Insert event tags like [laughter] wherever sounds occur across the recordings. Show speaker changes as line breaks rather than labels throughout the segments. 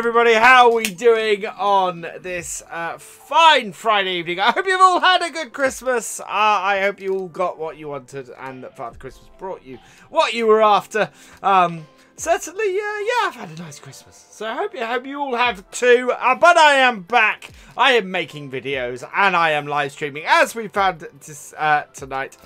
Everybody. How are we doing on this uh, fine Friday evening? I hope you've all had a good Christmas. Uh, I hope you all got what you wanted and that Father Christmas brought you what you were after. Um, certainly, uh, yeah, I've had a nice Christmas. So I hope you, hope you all have too. Uh, but I am back. I am making videos and I am live streaming as we found this, uh, tonight.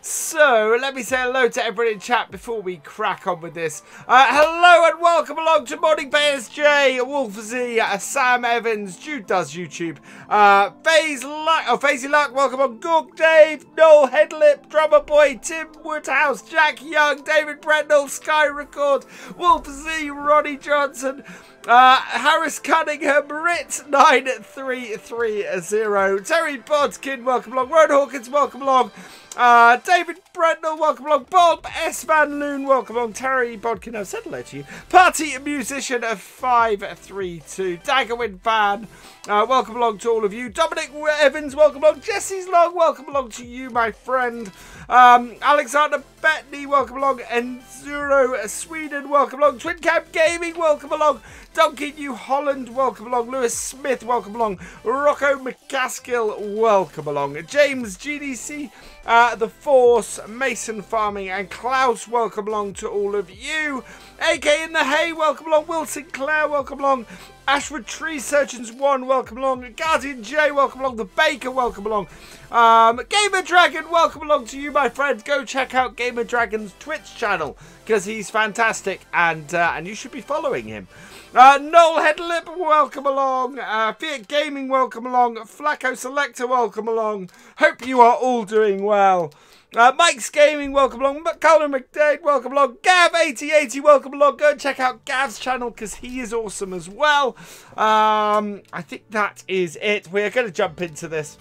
So let me say hello to everybody in chat before we crack on with this. Uh, hello and welcome along to Morning BSJ, Wolf Z, uh, Sam Evans, Jude does YouTube, uh, FaZe Luck, oh FaZe Luck, welcome on Gook Dave, Noel Headlip, Drummer Boy, Tim Woodhouse, Jack Young, David Brendel, Sky Record, Wolf Z, Ronnie Johnson, uh, Harris Cunningham, Rit9330, Terry Bodkin, welcome along, Ron Hawkins, welcome along, uh, David Brendel, welcome along, Bob S. Van Loon, welcome along, Terry Bodkin, I've said hello to you, Party Musician of 532, Daggerwind Fan, uh, welcome along to all of you, Dominic Evans, welcome along, Jesse's Long, welcome along to you, my friend, um, Alexander Bettany, welcome along, Enzuro Sweden, welcome along, Twin Camp Gaming, welcome along, Donkey New Holland, welcome along. Lewis Smith, welcome along. Rocco McCaskill, welcome along. James GDC, uh, The Force, Mason Farming, and Klaus, welcome along to all of you. AK in the Hay, welcome along. Wilson Clare, welcome along. Ashford Tree Surgeons 1, welcome along. Guardian J, welcome along. The Baker, welcome along. Um, Gamer Dragon, welcome along to you, my friend. Go check out Gamer Dragon's Twitch channel because he's fantastic and uh, and you should be following him. Uh, Noel Headlip, welcome along. Uh, Fiat Gaming, welcome along. Flacco Selector, welcome along. Hope you are all doing well. Uh, Mike's Gaming, welcome along. Colin McDade, welcome along. Gav8080, welcome along. Go and check out Gav's channel because he is awesome as well. Um, I think that is it. We're going to jump into this.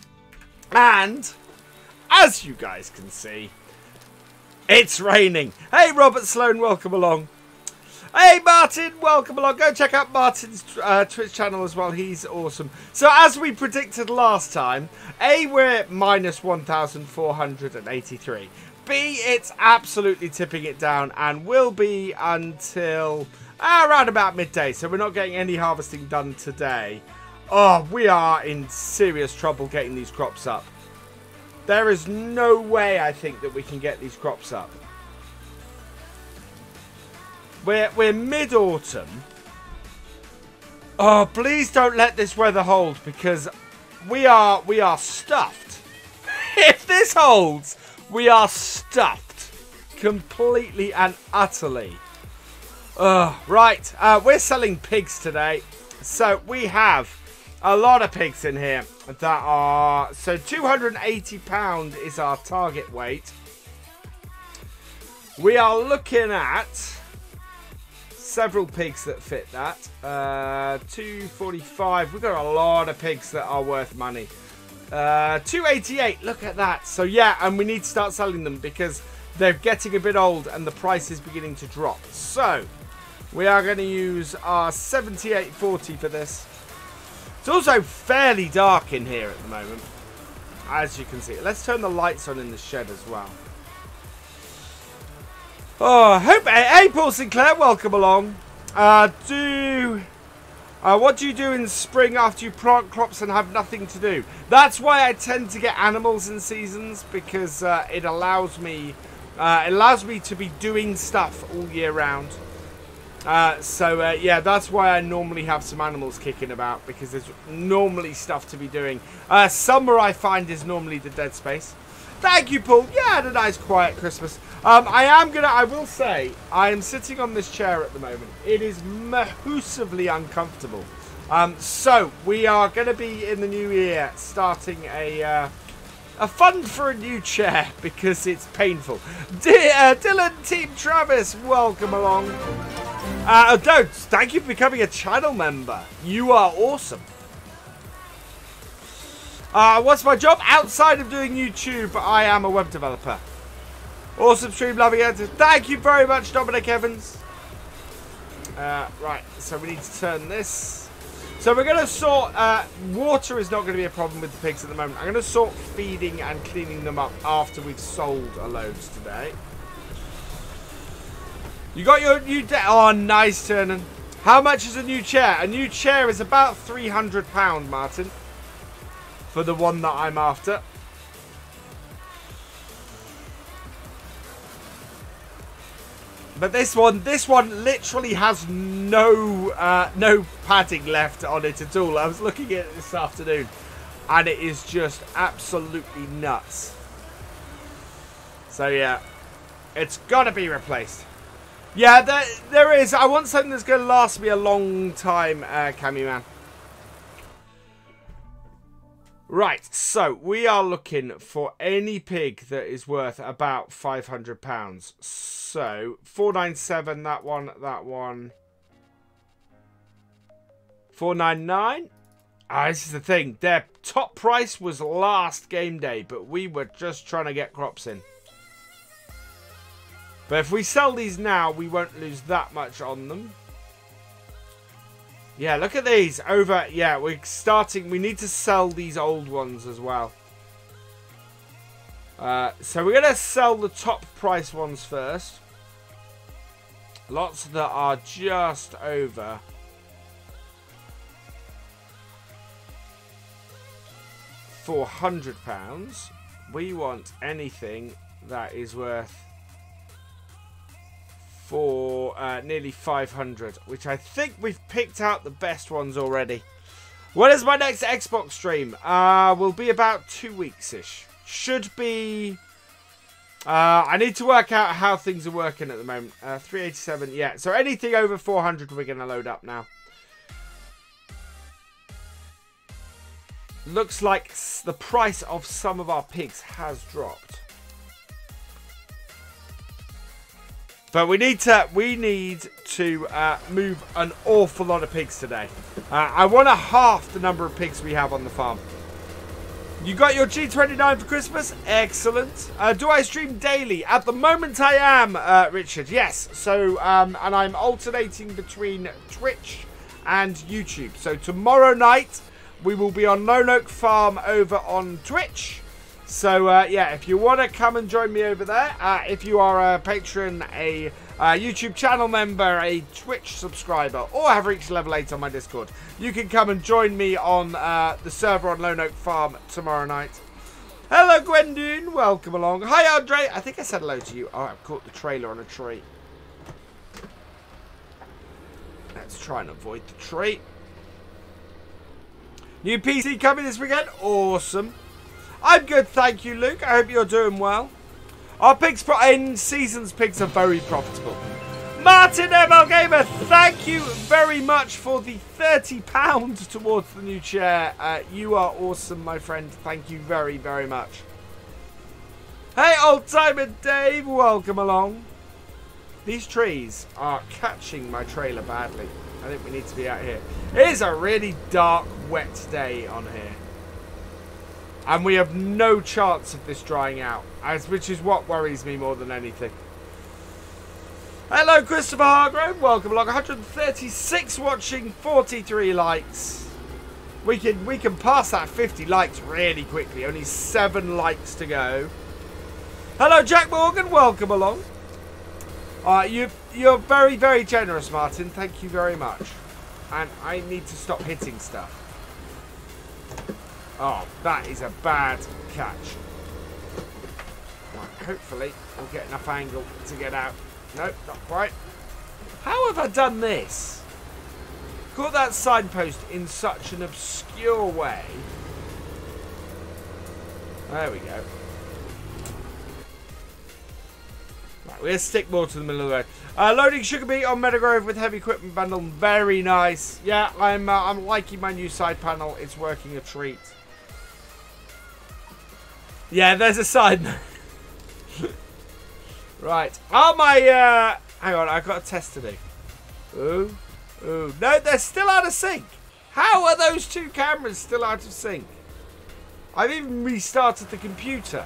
And, as you guys can see, it's raining. Hey, Robert Sloan, welcome along. Hey, Martin, welcome along. Go check out Martin's uh, Twitch channel as well. He's awesome. So, as we predicted last time, A, we're minus 1,483. B, it's absolutely tipping it down and will be until uh, around about midday. So, we're not getting any harvesting done today. Oh, we are in serious trouble getting these crops up. There is no way I think that we can get these crops up. We're, we're mid-autumn. Oh, please don't let this weather hold because we are we are stuffed. [laughs] if this holds, we are stuffed completely and utterly. Uh, right, uh, we're selling pigs today. So we have a lot of pigs in here that are... So 280 pound is our target weight. We are looking at several pigs that fit that. Uh, 245. We've got a lot of pigs that are worth money. Uh, 288. Look at that. So yeah, and we need to start selling them because they're getting a bit old and the price is beginning to drop. So we are going to use our 7840 for this. It's also fairly dark in here at the moment, as you can see. Let's turn the lights on in the shed as well. Oh, hope hey, Paul Sinclair, welcome along. Uh, do uh, what do you do in spring after you plant crops and have nothing to do? That's why I tend to get animals in seasons because uh, it allows me uh, it allows me to be doing stuff all year round. Uh, so uh, yeah, that's why I normally have some animals kicking about because there's normally stuff to be doing. Uh, summer I find is normally the dead space. Thank you, Paul. Yeah, had a nice quiet Christmas. Um, I am gonna, I will say, I am sitting on this chair at the moment. It is mahoosively uncomfortable. Um, so, we are to be in the new year starting a, uh, a fund for a new chair [laughs] because it's painful. Dear uh, Dylan Team Travis, welcome along. Uh, no, thank you for becoming a channel member. You are awesome. Uh, what's my job? Outside of doing YouTube, I am a web developer. Awesome stream, loving it. Thank you very much, Dominic Evans. Uh, right, so we need to turn this. So we're going to sort... Uh, water is not going to be a problem with the pigs at the moment. I'm going to sort feeding and cleaning them up after we've sold a loads today. You got your new... Oh, nice, Turner. How much is a new chair? A new chair is about £300, Martin. For the one that I'm after. But this one, this one literally has no uh, no padding left on it at all. I was looking at it this afternoon, and it is just absolutely nuts. So yeah, it's got to be replaced. Yeah, there, there is. I want something that's to last me a long time, uh, Cammy Man. Right, so we are looking for any pig that is worth about £500. So, 497, that one, that one. 499 Ah, this is the thing. Their top price was last game day, but we were just trying to get crops in. But if we sell these now, we won't lose that much on them. Yeah, look at these. Over, yeah, we're starting. We need to sell these old ones as well. Uh, so we're going to sell the top price ones first. Lots that are just over. Four hundred pounds. We want anything that is worth for uh, nearly 500, which I think we've picked out the best ones already. When is my next Xbox stream? Uh, will be about two weeks-ish. Should be... Uh, I need to work out how things are working at the moment. Uh, 387, yeah. So anything over 400 we're going to load up now. Looks like the price of some of our pigs has dropped. But we need to we need to uh, move an awful lot of pigs today. Uh, I want to half the number of pigs we have on the farm. You got your G29 for Christmas? Excellent. Uh, do I stream daily? At the moment I am, uh, Richard. Yes. So, um, and I'm alternating between Twitch and YouTube. So tomorrow night we will be on Lone Oak Farm over on Twitch. So, uh, yeah, if you want to come and join me over there, uh, if you are a patron, a uh, YouTube channel member, a Twitch subscriber, or have reached level 8 on my Discord, you can come and join me on uh, the server on Lone Oak Farm tomorrow night. Hello, Gwendune. Welcome along. Hi, Andre. I think I said hello to you. Oh, I've caught the trailer on a tree. Let's try and avoid the tree. New PC coming this weekend? Awesome. I'm good, thank you, Luke. I hope you're doing well. Our pigs in seasons pigs are very profitable. Martin ML Gamer, thank you very much for the £30 towards the new chair. Uh, you are awesome, my friend. Thank you very, very much. Hey, old timer Dave, welcome along. These trees are catching my trailer badly. I think we need to be out here. It is a really dark, wet day on here. And we have no chance of this drying out, as which is what worries me more than anything. Hello, Christopher Hargrove. Welcome along. 136 watching, 43 likes. We can we can pass that 50 likes really quickly. Only seven likes to go. Hello, Jack Morgan. Welcome along. Uh, you you're very very generous, Martin. Thank you very much. And I need to stop hitting stuff. Oh, that is a bad catch. Right, hopefully we'll get enough angle to get out. Nope, not quite. How have I done this? Caught that signpost in such an obscure way. There we go. Right, we'll stick more to the middle of the road. Uh, loading sugar beet on Meadowgrove with heavy equipment bundle. Very nice. Yeah, I'm uh, I'm liking my new side panel. It's working a treat. Yeah, there's a side note. right. Oh my, uh... Hang on, I've got a test to do. Ooh. Ooh. No, they're still out of sync. How are those two cameras still out of sync? I've even restarted the computer.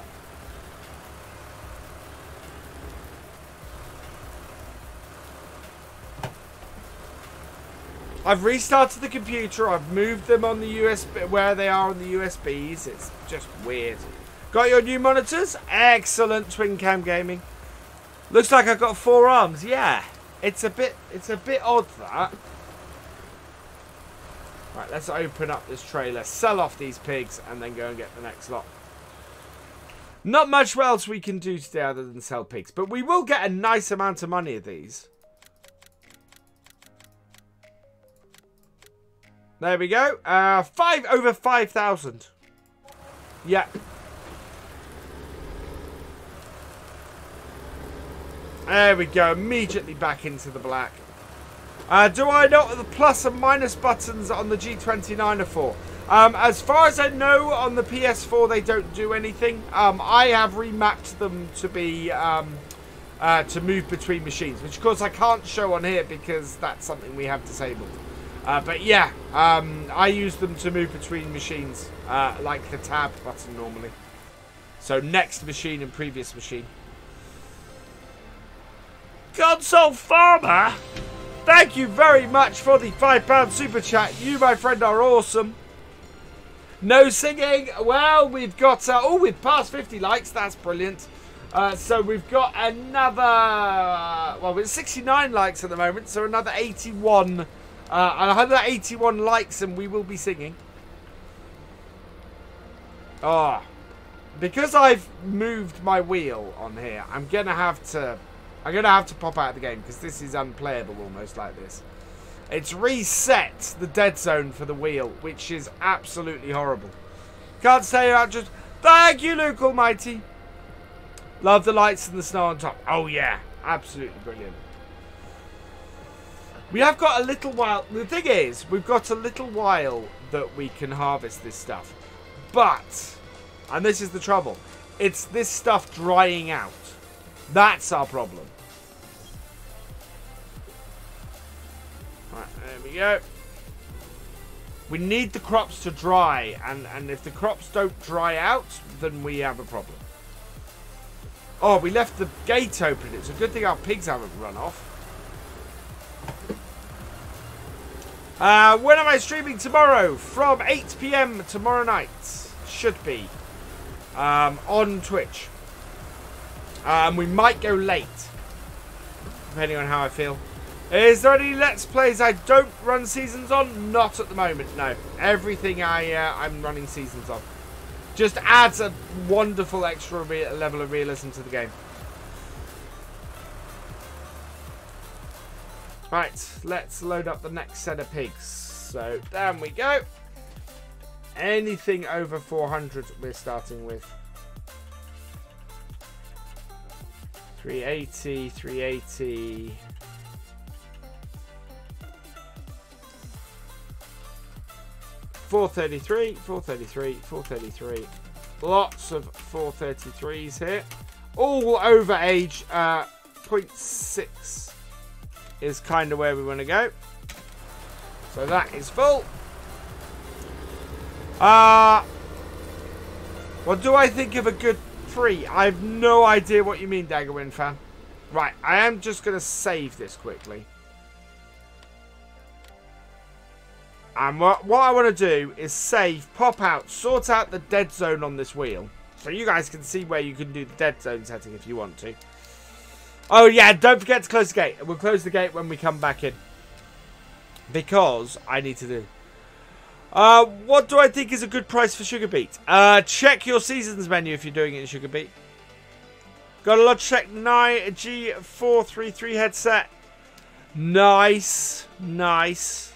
I've restarted the computer. I've moved them on the USB where they are on the USBs. It's just weird. Got your new monitors? Excellent, Twin Cam Gaming. Looks like I've got four arms. Yeah, it's a bit, it's a bit odd that. Right, let's open up this trailer, sell off these pigs, and then go and get the next lot. Not much else we can do today other than sell pigs. But we will get a nice amount of money of these. There we go. Uh, five over 5,000. Yeah. There we go. Immediately back into the black. Uh, do I know what the plus and minus buttons on the G29 are for? Um, as far as I know, on the PS4 they don't do anything. Um, I have remapped them to be um, uh, to move between machines, which of course I can't show on here because that's something we have disabled. Uh, but yeah, um, I use them to move between machines, uh, like the tab button normally. So next machine and previous machine. Console Farmer, thank you very much for the £5 super chat. You, my friend, are awesome. No singing. Well, we've got... Uh, oh, we've passed 50 likes. That's brilliant. Uh, so we've got another... Well, we're 69 likes at the moment. So another 81... Uh, 181 likes and we will be singing. Oh. Because I've moved my wheel on here, I'm going to have to... I'm going to have to pop out of the game because this is unplayable almost like this. It's reset the dead zone for the wheel, which is absolutely horrible. Can't say about just... Thank you, Luke Almighty. Love the lights and the snow on top. Oh, yeah. Absolutely brilliant. We have got a little while... The thing is, we've got a little while that we can harvest this stuff. But, and this is the trouble, it's this stuff drying out. That's our problem. Right, there we go. We need the crops to dry, and, and if the crops don't dry out, then we have a problem. Oh, we left the gate open. It's a good thing our pigs haven't run off. Uh, when am I streaming tomorrow? From 8 p.m. tomorrow night. Should be. Um, on Twitch. Um, we might go late. Depending on how I feel. Is there any Let's Plays I don't run seasons on? Not at the moment, no. Everything I, uh, I'm running seasons on. Just adds a wonderful extra level of realism to the game. Right, let's load up the next set of pigs. So, down we go. Anything over 400 we're starting with. 380, 380... 433, 433, 433. Lots of 433s here. All over age uh, 0.6 is kind of where we want to go. So that is full. Uh, what do I think of a good free? I have no idea what you mean, Daggerwind fan. Right, I am just going to save this quickly. And what, what I want to do is save, pop out, sort out the dead zone on this wheel. So you guys can see where you can do the dead zone setting if you want to. Oh yeah, don't forget to close the gate. We'll close the gate when we come back in. Because I need to do. Uh, what do I think is a good price for Sugar Beet? Uh, check your seasons menu if you're doing it in Sugar Beet. Got a Logitech 9 G433 headset. Nice. Nice.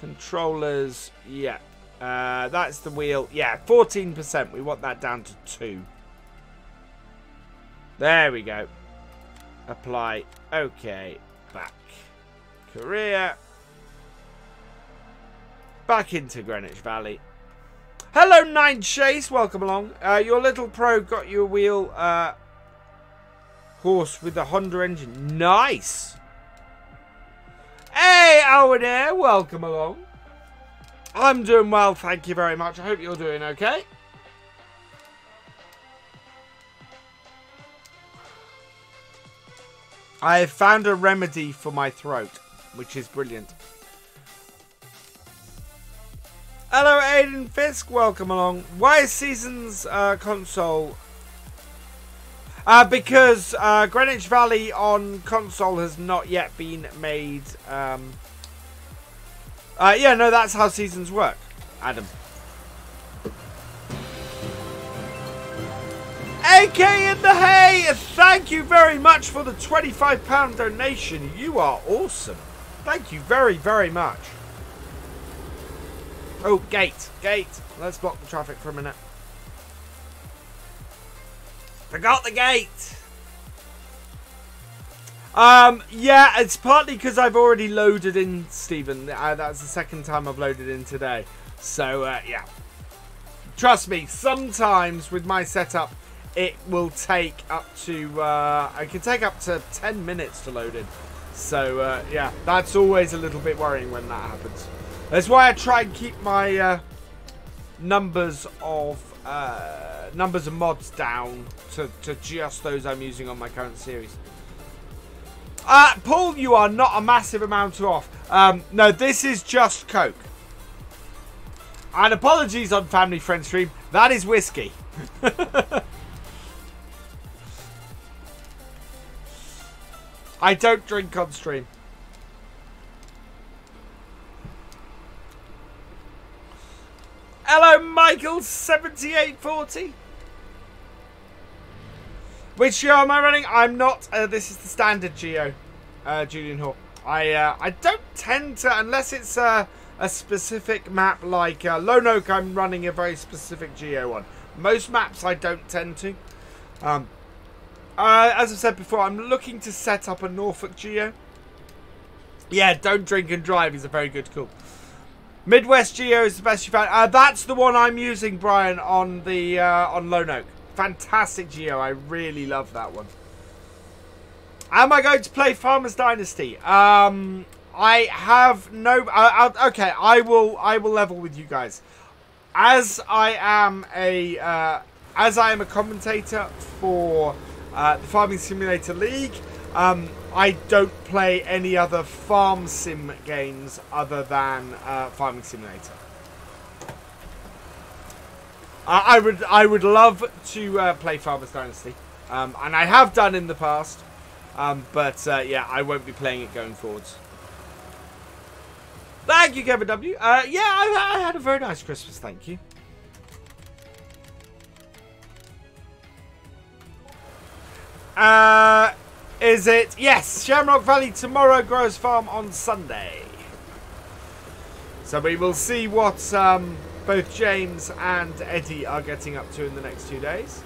Controllers, yeah. Uh, that's the wheel. Yeah, 14%. We want that down to 2. There we go. Apply. Okay. Back. Korea. Back into Greenwich Valley. Hello, Nine Chase. Welcome along. Uh, your little pro got you a wheel uh, horse with a Honda engine. Nice. Hey, Owen here. Welcome along. I'm doing well, thank you very much. I hope you're doing okay. I have found a remedy for my throat, which is brilliant. Hello, Aiden Fisk. Welcome along. Why is Seasons uh, console uh, because uh, Greenwich Valley on console has not yet been made um, Uh, yeah, no, that's how seasons work, Adam. AK in the hay, thank you very much for the £25 donation. You are awesome. Thank you very, very much. Oh, gate, gate. Let's block the traffic for a minute. Forgot the gate. Um, yeah, it's partly because I've already loaded in, Stephen. Uh, that's the second time I've loaded in today. So, uh, yeah. Trust me, sometimes with my setup, it will take up to, uh, it can take up to 10 minutes to load in. So, uh, yeah, that's always a little bit worrying when that happens. That's why I try and keep my uh, numbers of uh, numbers of mods down to, to just those I'm using on my current series. Uh, Paul, you are not a massive amount off. Um, no, this is just Coke. And apologies on Family Friend Stream. That is whiskey. [laughs] I don't drink on stream. Hello, Michael7840. Which geo am I running? I'm not. Uh, this is the standard geo, uh, Julian Hall. I uh, I don't tend to, unless it's a specific map like uh, Lone Oak, I'm running a very specific geo one. Most maps I don't tend to. Um, uh, as I said before, I'm looking to set up a Norfolk Geo. Yeah, don't drink and drive is a very good call. Midwest Geo is the best you found. Uh, that's the one I'm using, Brian, on the uh, on Lone Oak. Fantastic Geo. I really love that one. Am I going to play Farmers Dynasty? Um, I have no. Uh, okay, I will. I will level with you guys. As I am a uh, as I am a commentator for uh, the Farming Simulator League. Um, I don't play any other farm sim games other than uh, Farming Simulator. Uh, I would I would love to uh, play Farmers Dynasty, um, and I have done in the past, um, but uh, yeah, I won't be playing it going forwards. Thank you, Kevin W. Uh, yeah, I, I had a very nice Christmas. Thank you. Uh, is it? Yes, Shamrock Valley tomorrow, Grows Farm on Sunday. So we will see what um, both James and Eddie are getting up to in the next two days.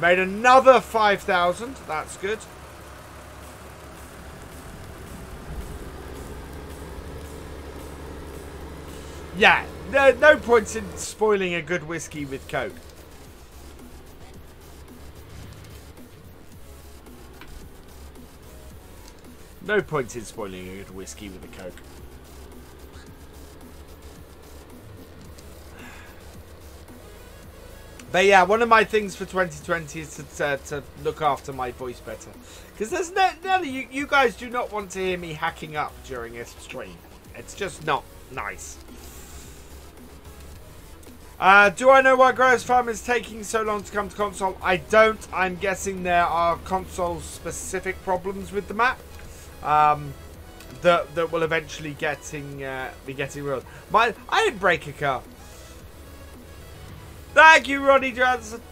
Made another 5,000. That's good. Yeah, no, no points in spoiling a good whiskey with Coke. No point in spoiling a good whiskey with a Coke. But yeah, one of my things for 2020 is to, uh, to look after my voice better. Because there's no, of you, you guys do not want to hear me hacking up during a stream. It's just not nice. Uh, do I know why Growers Farm is taking so long to come to console? I don't. I'm guessing there are console specific problems with the map um, that that will eventually getting uh, be getting real. My I didn't break a car. Thank you, Ronnie Johnson.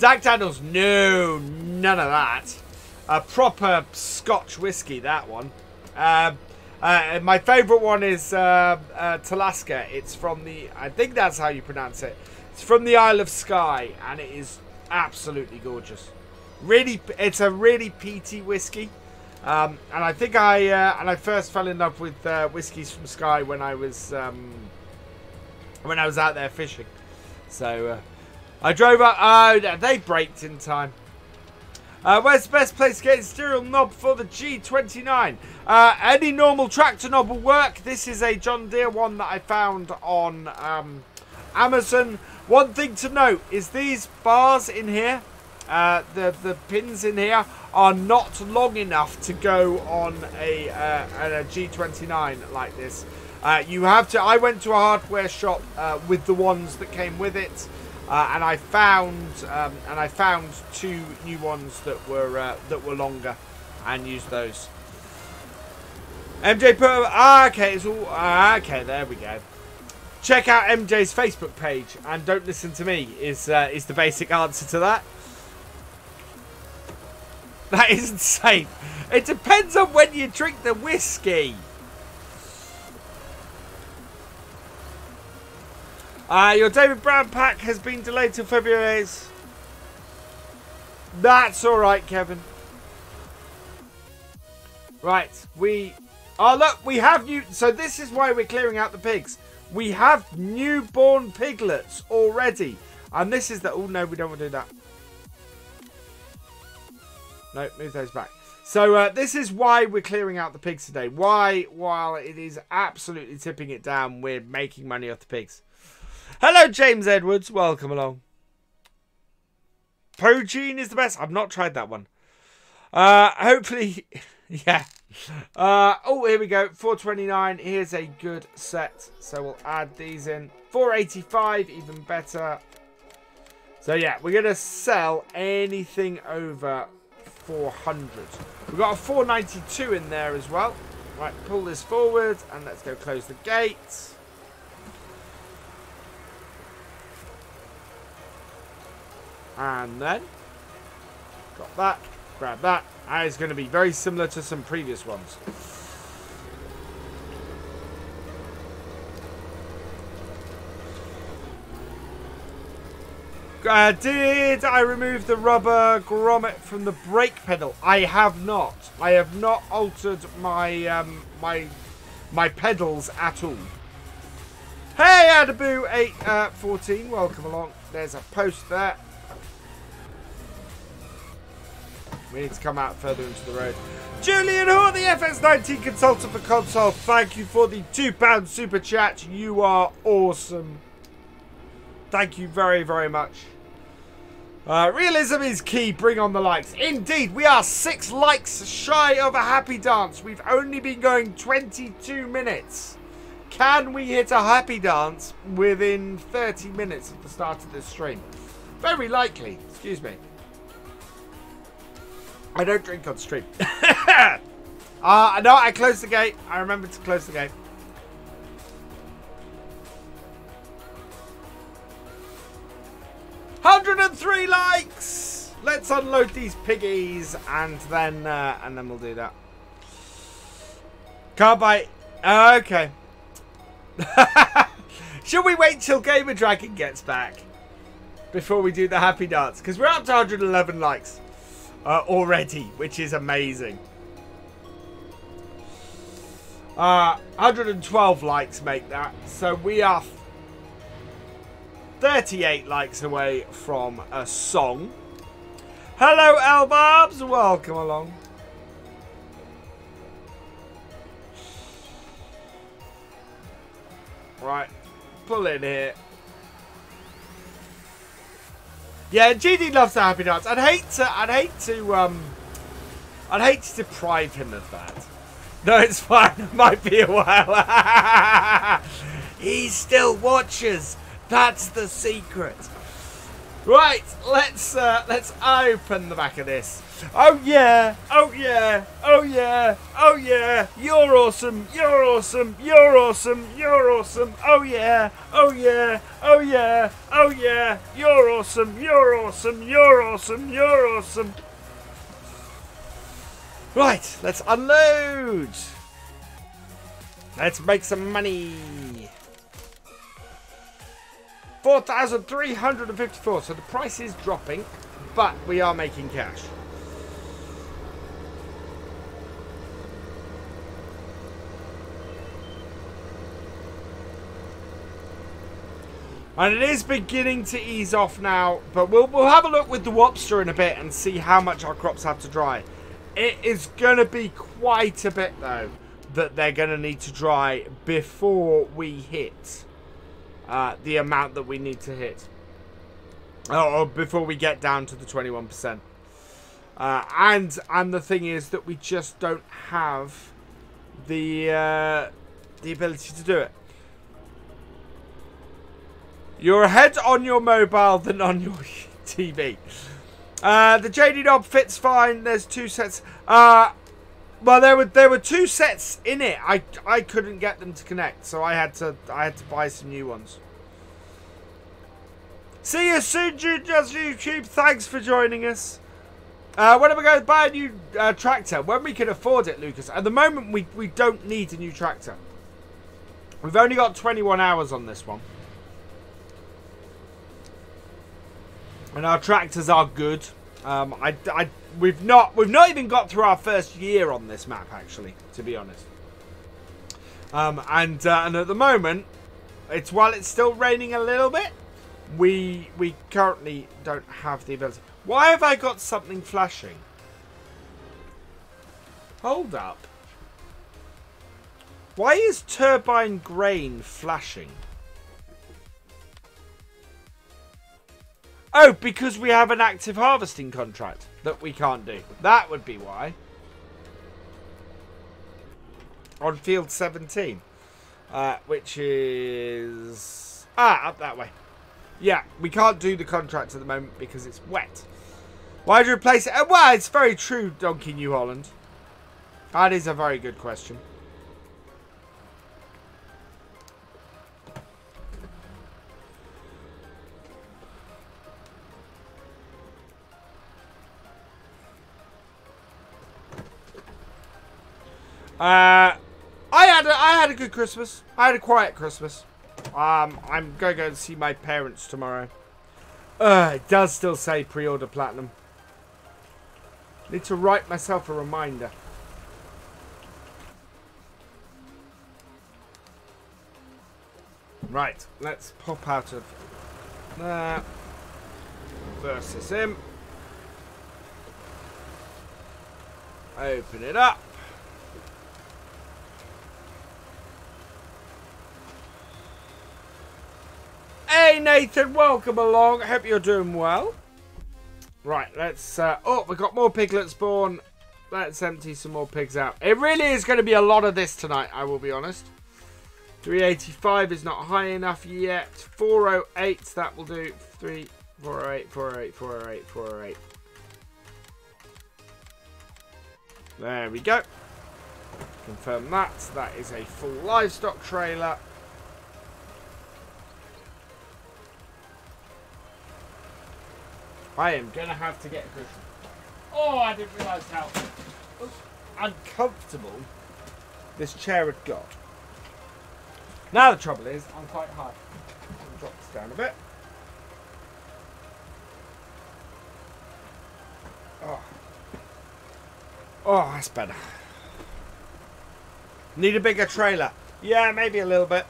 Jack Daniels, no, none of that. A proper Scotch whiskey, that one. Um, uh, my favourite one is uh, uh, Talisker. It's from the, I think that's how you pronounce it. It's from the Isle of Skye, and it is absolutely gorgeous. Really, it's a really peaty whiskey. Um, and I think I uh, and I first fell in love with uh, whiskies from Skye when I was um, when I was out there fishing. So uh, I drove up. Oh, they braked in time. Uh, where's the best place to get a serial knob for the G29? Uh, any normal tractor knob will work. This is a John Deere one that I found on um, Amazon. One thing to note is these bars in here uh, the the pins in here are not long enough to go on a, uh, a G29 like this. Uh, you have to. I went to a hardware shop uh, with the ones that came with it, uh, and I found um, and I found two new ones that were uh, that were longer, and used those. MJ ah, okay, it's all ah, okay. There we go. Check out MJ's Facebook page and don't listen to me. Is is the basic answer to that? That isn't safe. It depends on when you drink the whiskey. Uh, your David Brown pack has been delayed till February 8th. That's alright, Kevin. Right, we... Oh, look, we have new... So this is why we're clearing out the pigs. We have newborn piglets already. And this is the... Oh, no, we don't want to do that. No, move those back. So uh, this is why we're clearing out the pigs today. Why, while it is absolutely tipping it down, we're making money off the pigs. Hello, James Edwards. Welcome along. Pogene is the best. I've not tried that one. Uh, hopefully, [laughs] yeah. Uh, oh, here we go. 429. Here's a good set. So we'll add these in. 485, even better. So yeah, we're going to sell anything over 400. We've got a 492 in there as well. Right, pull this forward and let's go close the gate. And then, got that, grab that. That is going to be very similar to some previous ones. Uh, did I remove the rubber grommet from the brake pedal? I have not. I have not altered my um, my my pedals at all. Hey, Adaboo 8 uh, 14, welcome along. There's a post there. We need to come out further into the road. Julian Hoare, the FS19 consultant for console. Thank you for the £2 super chat. You are awesome. Thank you very, very much. Uh, realism is key. Bring on the likes. Indeed, we are six likes shy of a happy dance. We've only been going 22 minutes. Can we hit a happy dance within 30 minutes of the start of this stream? Very likely. Excuse me. I don't drink on stream. [laughs] uh, no, I closed the gate. I remember to close the gate. Hundred and three likes. Let's unload these piggies, and then uh, and then we'll do that. Can't. Uh, okay. [laughs] Should we wait till Gamer Dragon gets back before we do the happy dance? Because we're up to 111 likes uh, already, which is amazing. Uh, 112 likes make that. So we are 38 likes away from a song. Hello, Elbarbs. Welcome along. Right. Pull in here. Yeah, GD loves the happy dance. I'd hate to. I'd hate to. Um, I'd hate to deprive him of that. [laughs] No, it's fine. [laughs] It might be a while. [laughs] he still watches. That's the secret. Right, let's uh, let's open the back of this. Oh yeah, oh yeah, oh yeah, oh yeah. You're awesome, you're awesome, you're awesome, you're awesome. Oh yeah, oh yeah, oh yeah, oh yeah. You're awesome, you're awesome, you're awesome, you're awesome. Right, let's unload. Let's make some money. 4,354. So the price is dropping, but we are making cash. And it is beginning to ease off now, but we'll, we'll have a look with the Wopstr in a bit and see how much our crops have to dry. It is going to be quite a bit, though, that they're going to need to dry before we hit uh, the amount that we need to hit. Oh, before we get down to the 21%. Uh, and and the thing is that we just don't have the uh, the ability to do it. You're ahead on your mobile than on your [laughs] TV. Uh, the JD knob fits fine. There's two sets. Uh, Well, there were there were two sets in it. I I couldn't get them to connect, so I had to I had to buy some new ones. See you soon, Just YouTube. Thanks for joining us. Uh, when are we going to buy a new uh, tractor? When we can afford it, Lucas. At the moment, we, we don't need a new tractor. We've only got 21 hours on this one. And our tractors are good. Um, I, I, we've not we've not even got through our first year on this map, actually, to be honest. Um, and uh, and at the moment, it's while it's still raining a little bit, we we currently don't have the ability. Why have I got something flashing? Hold up. Why is turbine grain flashing? Oh, because we have an active harvesting contract that we can't do. That would be why. On field 17. Uh, which is... Ah, up that way. Yeah, we can't do the contract at the moment because it's wet. Why do you replace it? Uh, well, it's very true, Donkey New Holland. That is a very good question. Uh, I had a, I had a good Christmas. I had a quiet Christmas. Um, I'm going to go and see my parents tomorrow. Uh, it does still say pre-order platinum. Need to write myself a reminder. Right, let's pop out of there. Versus him. Open it up. Hey Nathan, welcome along. I hope you're doing well. Right, let's... Uh, oh, we've got more piglets spawn. Let's empty some more pigs out. It really is going to be a lot of this tonight, I will be honest. 385 is not high enough yet. 408, that will do. 3, 408, 408, 408, 408. There we go. Confirm that. That is a full livestock trailer. I am going to have to get a cushion. Oh, I didn't realise how uncomfortable this chair had got. Now the trouble is, I'm quite high. Drop this down a bit. Oh. Oh, that's better. Need a bigger trailer. Yeah, maybe a little bit.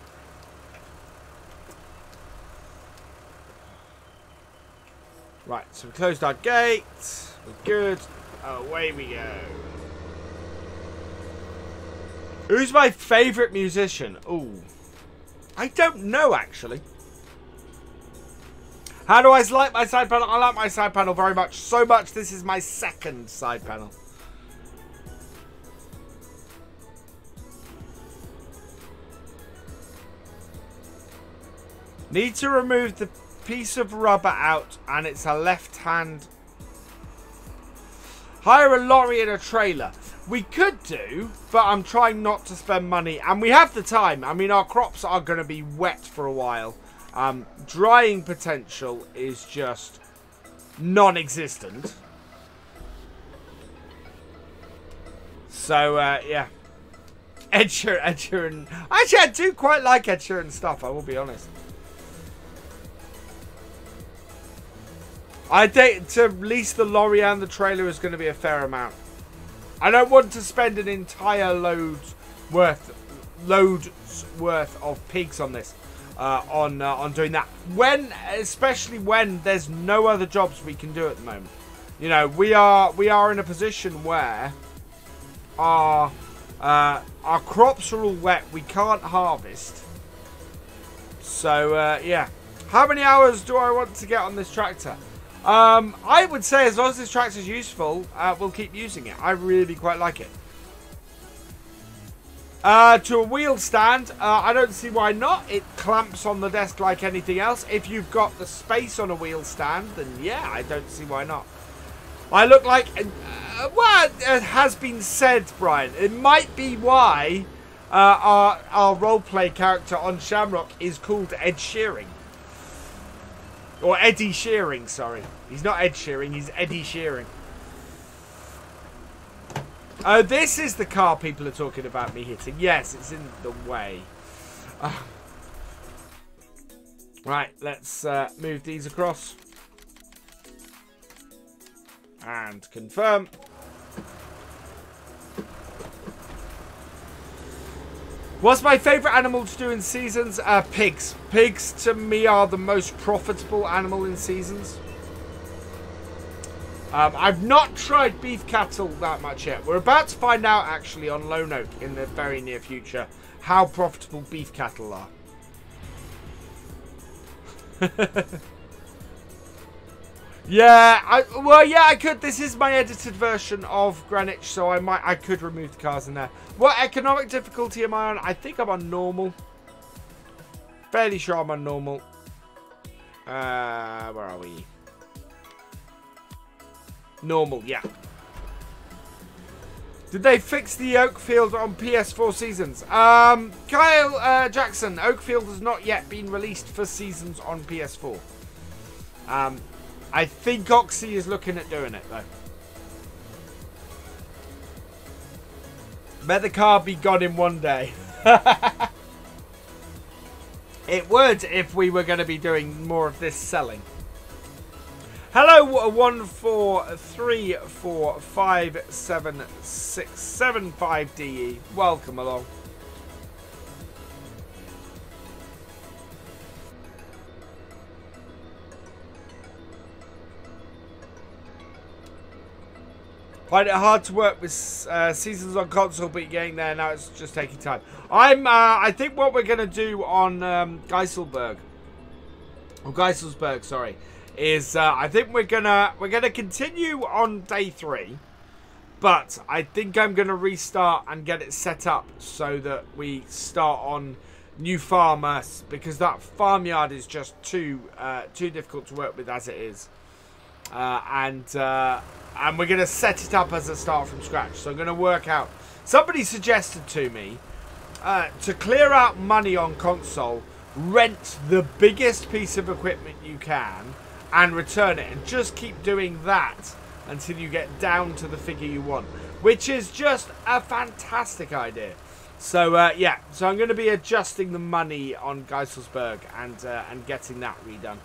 Right, so we closed our gate. We're good. Away we go. Who's my favourite musician? Ooh. I don't know, actually. How do I like my side panel? I like my side panel very much. So much, this is my second side panel. Need to remove the piece of rubber out and it's a left hand. Hire a lorry and a trailer. We could do, but I'm trying not to spend money. And we have the time. I mean, our crops are going to be wet for a while. Um, drying potential is just non-existent. So, uh, yeah. Ed Sheeran, Ed Sheeran. Actually, I do quite like Ed Sheeran stuff, I will be honest. I think to lease the lorry and the trailer is going to be a fair amount. I don't want to spend an entire load worth loads worth of pigs on this. Uh, on uh, on doing that when especially when there's no other jobs we can do at the moment you know we are we are in a position where our uh, our crops are all wet we can't harvest so uh, yeah how many hours do I want to get on this tractor um, I would say as long as this tractor is useful, uh, we'll keep using it. I really quite like it. Uh, to a wheel stand, uh, I don't see why not. It clamps on the desk like anything else. If you've got the space on a wheel stand, then yeah, I don't see why not. I look like... Uh, what has been said, Brian, it might be why uh, our our roleplay character on Shamrock is called Ed Shearing. Or Eddie Shearing, sorry. He's not Ed Shearing, he's Eddie Shearing. Oh, this is the car people are talking about me hitting. Yes, it's in the way. Uh, [sighs] right, let's uh, move these across. And confirm. What's my favourite animal to do in seasons? Uh, pigs. Pigs, to me, are the most profitable animal in seasons. Um, I've not tried beef cattle that much yet. We're about to find out, actually, on Lone Oak in the very near future, how profitable beef cattle are. [laughs] Yeah, I, well, yeah, I could. This is my edited version of Greenwich, so I might, I could remove the cars in there. What economic difficulty am I on? I think I'm on normal. Fairly sure I'm on normal. Uh, where are we? Normal, yeah. Did they fix the Oakfield on PS4 seasons? Um, Kyle uh, Jackson, Oakfield has not yet been released for seasons on PS4. Um, I think Oxy is looking at doing it, though. Let the car be gone in one day. [laughs] it would if we were going to be doing more of this selling. Hello, one four three four five seven six seven five DE. Welcome along. Find it hard to work with uh, seasons on console, but you're getting there now. It's just taking time. I'm. Uh, I think what we're gonna do on um, Geiselberg, or Geiselsberg, sorry, is uh, I think we're gonna we're gonna continue on day three, but I think I'm gonna restart and get it set up so that we start on new farmers because that farmyard is just too uh, too difficult to work with as it is. Uh, and uh, and we're to set it up as a start from scratch. So I'm to work out. Somebody suggested to me uh, to clear out money on console, rent the biggest piece of equipment you can and return it, and just keep doing that until you get down to the figure you want, which is just a fantastic idea. So uh, yeah, so I'm going to be adjusting the money on Geiselsberg and uh, and getting that redone.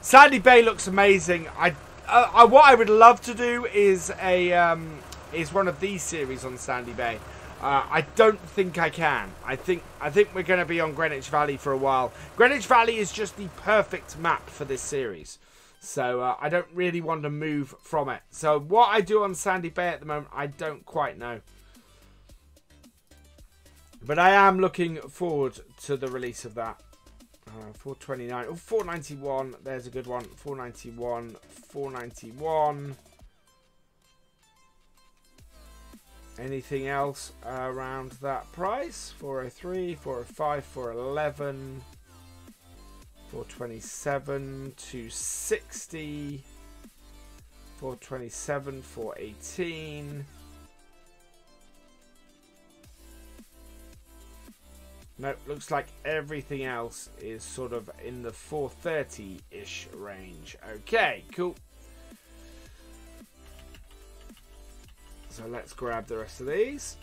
Sandy Bay looks amazing. I, uh, I, what I would love to do is a um, is one of these series on Sandy Bay. Uh, I don't think I can. I think I think we're going to be on Greenwich Valley for a while. Greenwich Valley is just the perfect map for this series. So uh, I don't really want to move from it. So what I do on Sandy Bay at the moment, I don't quite know. But I am looking forward to the release of that. Uh, 429. Oh, 491. There's a good one. 491. 491. Anything else around that price? 403, 405, 411, 427, 260, 427, 418. No, looks like everything else is sort of in the 430-ish range. Okay, cool. So let's grab the rest of these.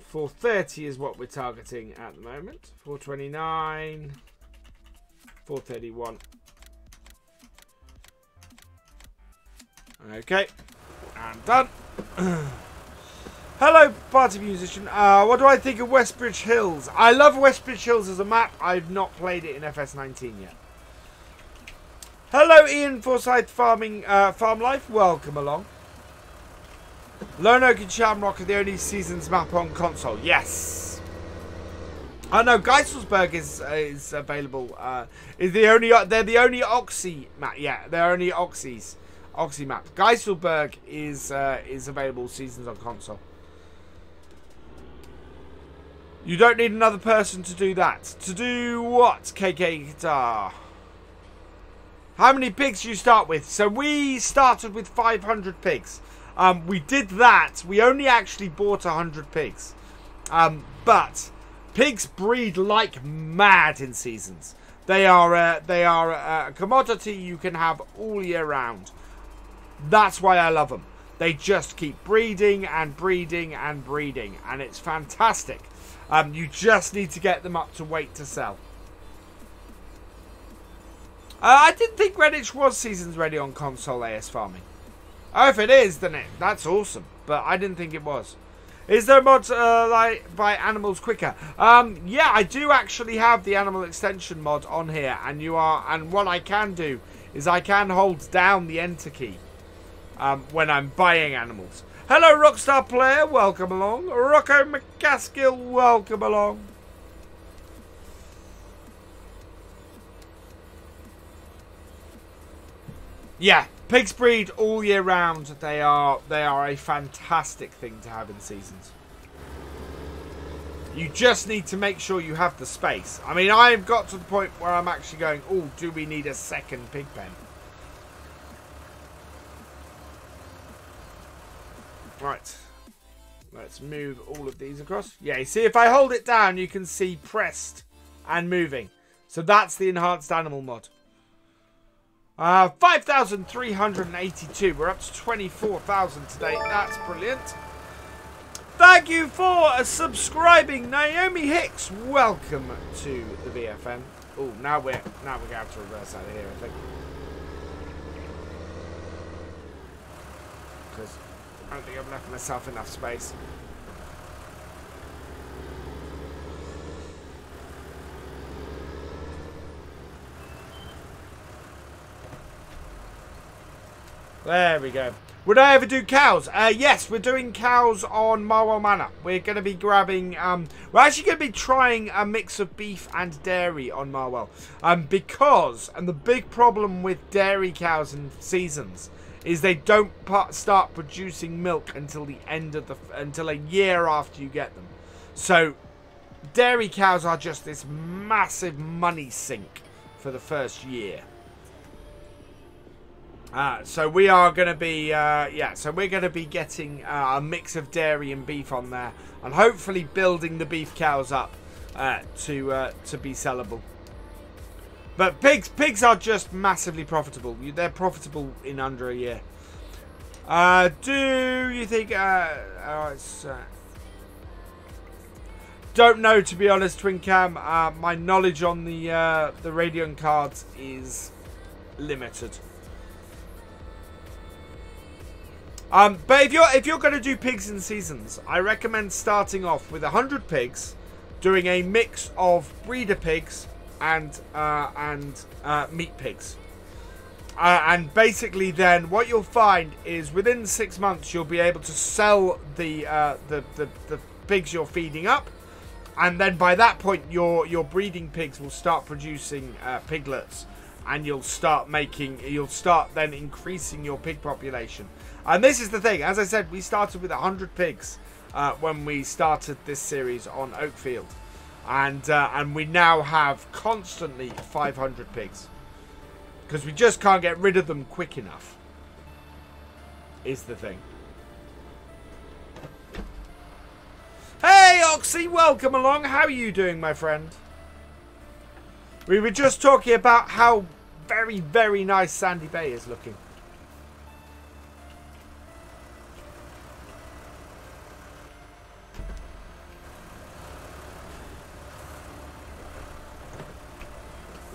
430 is what we're targeting at the moment. 429. 431. Okay. And done. [clears throat] Hello, party musician. Uh, what do I think of Westbridge Hills? I love Westbridge Hills as a map. I've not played it in FS19 yet. Hello, Ian Forsyth Farming uh, Farm Life. Welcome along. Lone Oak and Shamrock are the only seasons map on console. Yes. I oh, know Geiselsberg is uh, is available. Uh, is the only they're the only Oxy map. Yeah, they're only Oxys. Oxy map. Geiselberg is uh, is available seasons on console. You don't need another person to do that. To do what, KK Guitar? How many pigs do you start with? So we started with 500 pigs. Um, we did that. We only actually bought 100 pigs. Um, but pigs breed like mad in seasons. They are uh, they are a commodity you can have all year round. That's why I love them. They just keep breeding and breeding and breeding, and it's fantastic. Um, you just need to get them up to weight to sell. Uh, I didn't think Greenwich was seasons ready on console AS farming. Oh, if it is, then it, that's awesome. But I didn't think it was. Is there mods uh, like by animals quicker? Um, yeah, I do actually have the animal extension mod on here, and you are. And what I can do is I can hold down the enter key um, when I'm buying animals. Hello, Rockstar player, welcome along. Rocco McCaskill, welcome along. Yeah, pigs breed all year round. They are they are a fantastic thing to have in seasons. You just need to make sure you have the space. I mean, I've got to the point where I'm actually going, oh, do we need a second pig pen? Right. Let's move all of these across. Yeah, see, if I hold it down, you can see pressed and moving. So that's the enhanced animal mod. Uh, 5,382. We're up to 24,000 today. That's brilliant. Thank you for subscribing, Naomi Hicks. Welcome to the VFN. Oh, now we're now we're going to have to reverse out of here, I think. Because I don't think I've left myself enough space. There we go. Would I ever do cows? Uh, yes, we're doing cows on Marwell Manor. We're going to be grabbing... Um, we're actually going to be trying a mix of beef and dairy on Marwell. Um, because, and the big problem with dairy cows in seasons is they don't start producing milk until the end of the... until a year after you get them. So, dairy cows are just this massive money sink for the first year. Uh, so we are going to be, uh, yeah, so we're going to be getting uh, a mix of dairy and beef on there. And hopefully building the beef cows up uh, to uh, to be sellable. But pigs pigs are just massively profitable. They're profitable in under a year. Uh, do you think... Oh, don't know, to be honest, Twin Cam. my knowledge on the, the Radeon cards is limited. Um, but if you're if you're going to do pigs in seasons, I recommend starting off with hundred pigs, doing a mix of breeder pigs and uh, and uh, meat pigs. Uh, and basically, then what you'll find is within six months you'll be able to sell the uh, the, the the pigs you're feeding up, and then by that point your your breeding pigs will start producing uh, piglets, and you'll start making you'll start then increasing your pig population and this is the thing. As I said, we started with 100 pigs uh, when we started this series on Oakfield. And, uh, and we now have constantly 500 pigs. Because we just can't get rid of them quick enough. Is the thing. Hey, Oxy, welcome along. How are you doing, my friend? We were just talking about how very, very nice Sandy Bay is looking.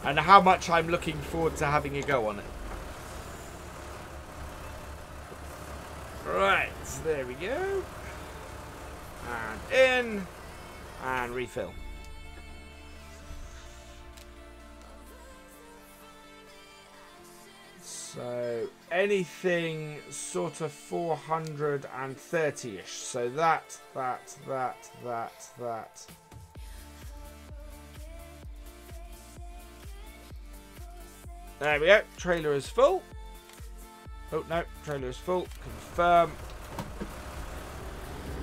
And how much I'm looking forward to having a go on it. Right, there we go. And in, and refill. So anything sort of 430-ish. So that, that, that, that, that. There we go. Trailer is full. Oh, no. Trailer is full. Confirm.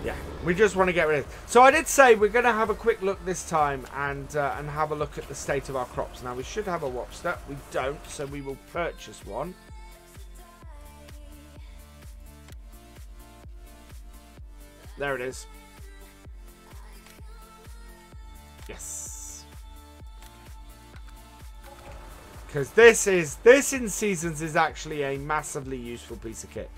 Yeah, we just want to get rid of it. So I did say we're going to have a quick look this time and uh, and have a look at the state of our crops. Now we should have a Wopstr. We don't, so we will purchase one. There it is. Yes. Because this is this in seasons is actually a massively useful piece of kit.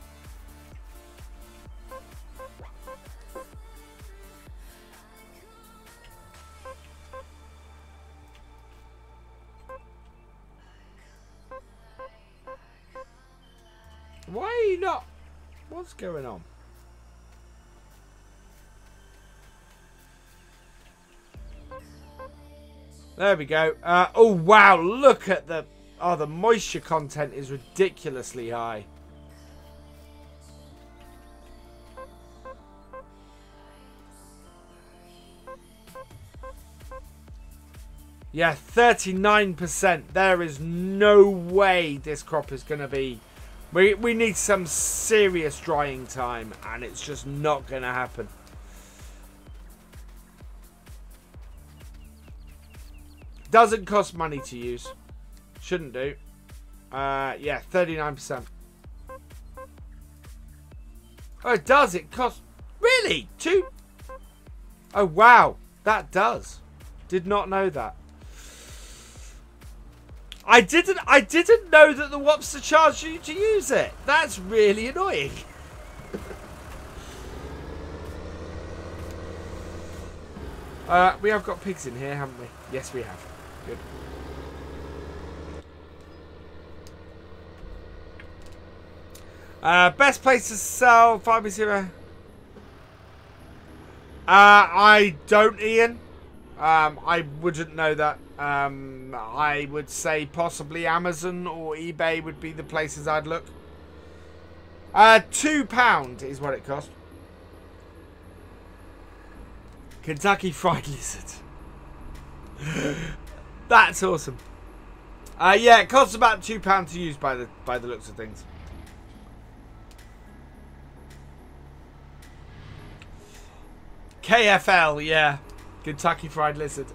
Why are you not? What's going on? There we go. Uh, oh, wow. Look at the... Oh, the moisture content is ridiculously high. Yeah, 39%. There is no way this crop is going to be... We, we need some serious drying time, and it's just not going to happen. Doesn't cost money to use. Shouldn't do. Uh, yeah, 39%. Oh, it does. It costs... Really? Two? Oh, wow. That does. Did not know that. I didn't I didn't know that the Wopstr charged you to use it. That's really annoying. [laughs] uh, we have got pigs in here, haven't we? Yes, we have. Good. Uh, best place to sell 5 zero. Uh, I don't, Ian. Um, I wouldn't know that. Um, I would say possibly Amazon or eBay would be the places I'd look. Uh, two pound is what it cost. Kentucky Fried [laughs] Lizard. That's awesome. Uh, yeah, it costs about two pounds to use by the by the looks of things. KFL, yeah. Kentucky Fried Lizard.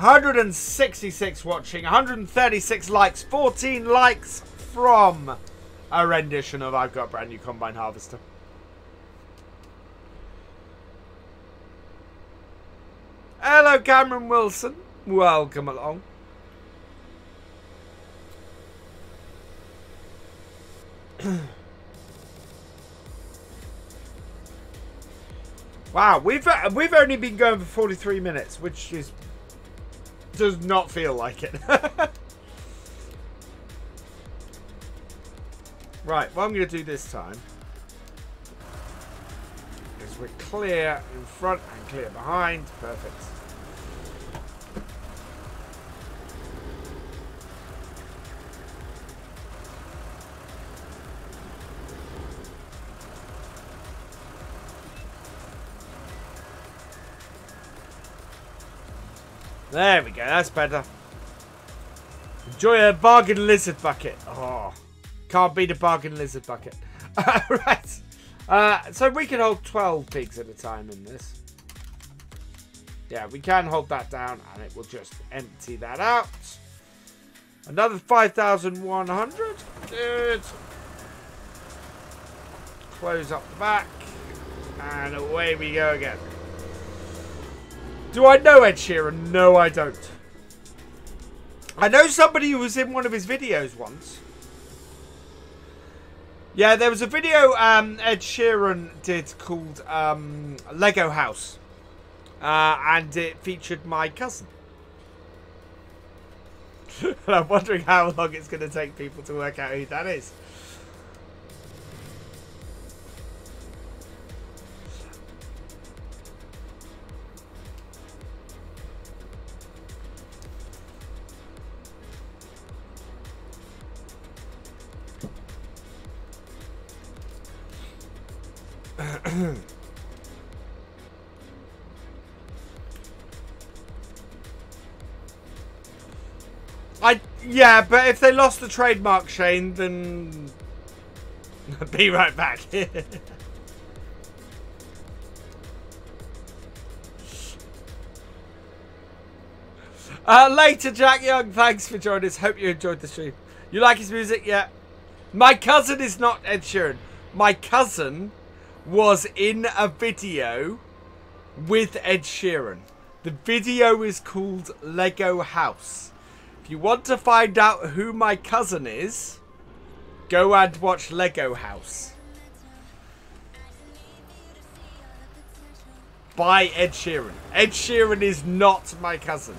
Hundred and sixty-six watching, 136 likes, 14 likes from a rendition of I've Got a Brand New Combine Harvester. Hello, Cameron Wilson. Welcome along. [clears throat] wow, we've uh, we've only been going for 43 minutes, which is does not feel like it. [laughs] right, what I'm going to do this time is we're clear in front and clear behind. Perfect. There we go, that's better. Enjoy a bargain lizard bucket. Oh, can't beat a bargain lizard bucket. [laughs] right. Uh, so we can hold 12 pigs at a time in this. Yeah, we can hold that down and it will just empty that out. Another 5,100. Good. Close up the back. And away we go again. Do I know Ed Sheeran? No, I don't. I know somebody who was in one of his videos once. Yeah, there was a video um, Ed Sheeran did called um, Lego House. Uh, and it featured my cousin. [laughs] I'm wondering how long it's going to take people to work out who that is. I yeah, but if they lost the trademark, Shane, then [laughs] be right back. [laughs] uh, later, Jack Young. Thanks for joining us. Hope you enjoyed the stream. You like his music? Yeah. My cousin is not Ed Sheeran. My cousin was in a video with Ed Sheeran. The video is called Lego House. If you want to find out who my cousin is, go and watch Lego House. By Ed Sheeran. Ed Sheeran is not my cousin.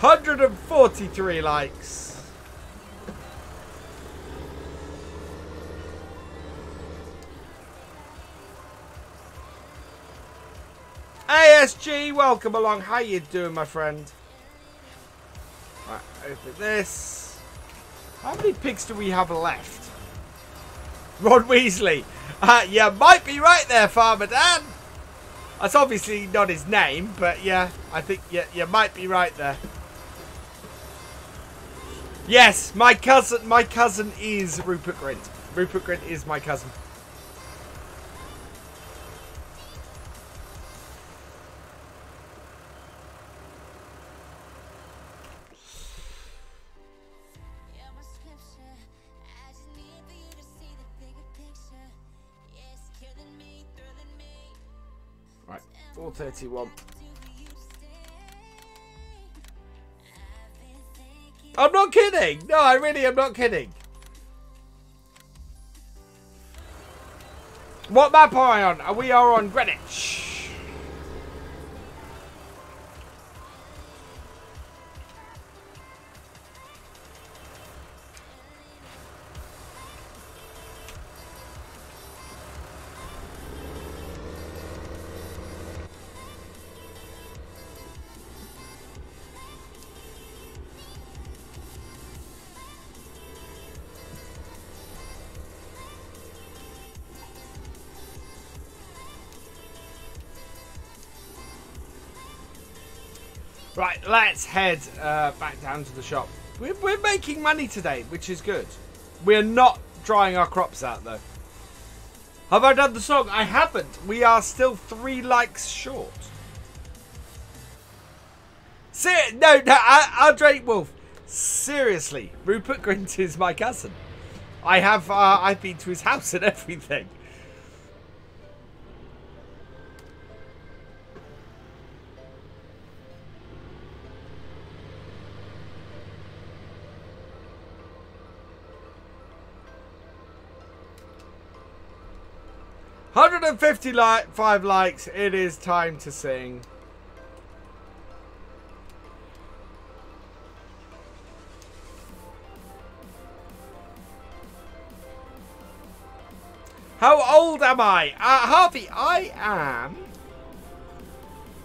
Hundred and forty-three likes. ASG, welcome along. How you doing, my friend? Right, open this. How many pigs do we have left? Ron Weasley. Uh, yeah, might be right there, Farmer Dan. That's obviously not his name, but yeah, I think yeah, you might be right there. Yes, my cousin, my cousin is Rupert Grint. Rupert Grint is my cousin. Right, 431. I'm not kidding. No, I really am not kidding. What map are I on? We are on Greenwich. Let's head uh, back down to the shop. We're, we're making money today, which is good. We're not drying our crops out, though. Have I done the song? I haven't. We are still three likes short. Ser no, no, Andre Wolf. Seriously, Rupert Grint is my cousin. I have, uh, I've been to his house and [laughs] everything. Hundred and fifty-five likes. It is time to sing. How old am I? Uh, Harvey, I am...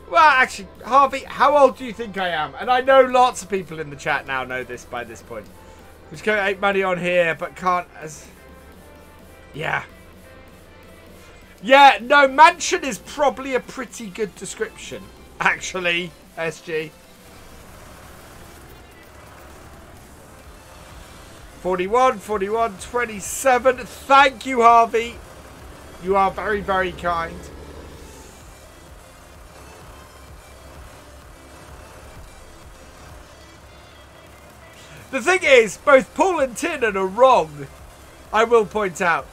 Well, actually, Harvey, how old do you think I am? And I know lots of people in the chat now know this by this point. Which can make money on here, but can't as... Yeah. Yeah, no, mansion is probably a pretty good description. Actually, SG. 41, 41, 27. Thank you, Harvey. You are very, very kind. The thing is, both Paul and Tin are wrong. I will point out.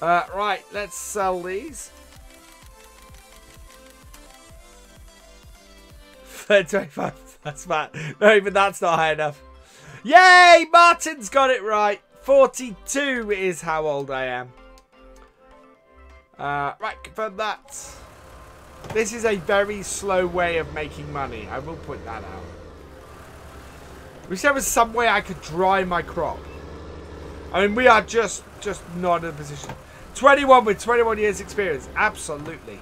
Uh, right, let's sell these. [laughs] 25. That's bad. No, even that's not high enough. Yay! Martin's got it right. 42 is how old I am. Uh, right, confirm that. This is a very slow way of making money. I will point that out. Wish there was some way I could dry my crop. I mean, we are just, just not in a position. 21 with 21 years experience. Absolutely.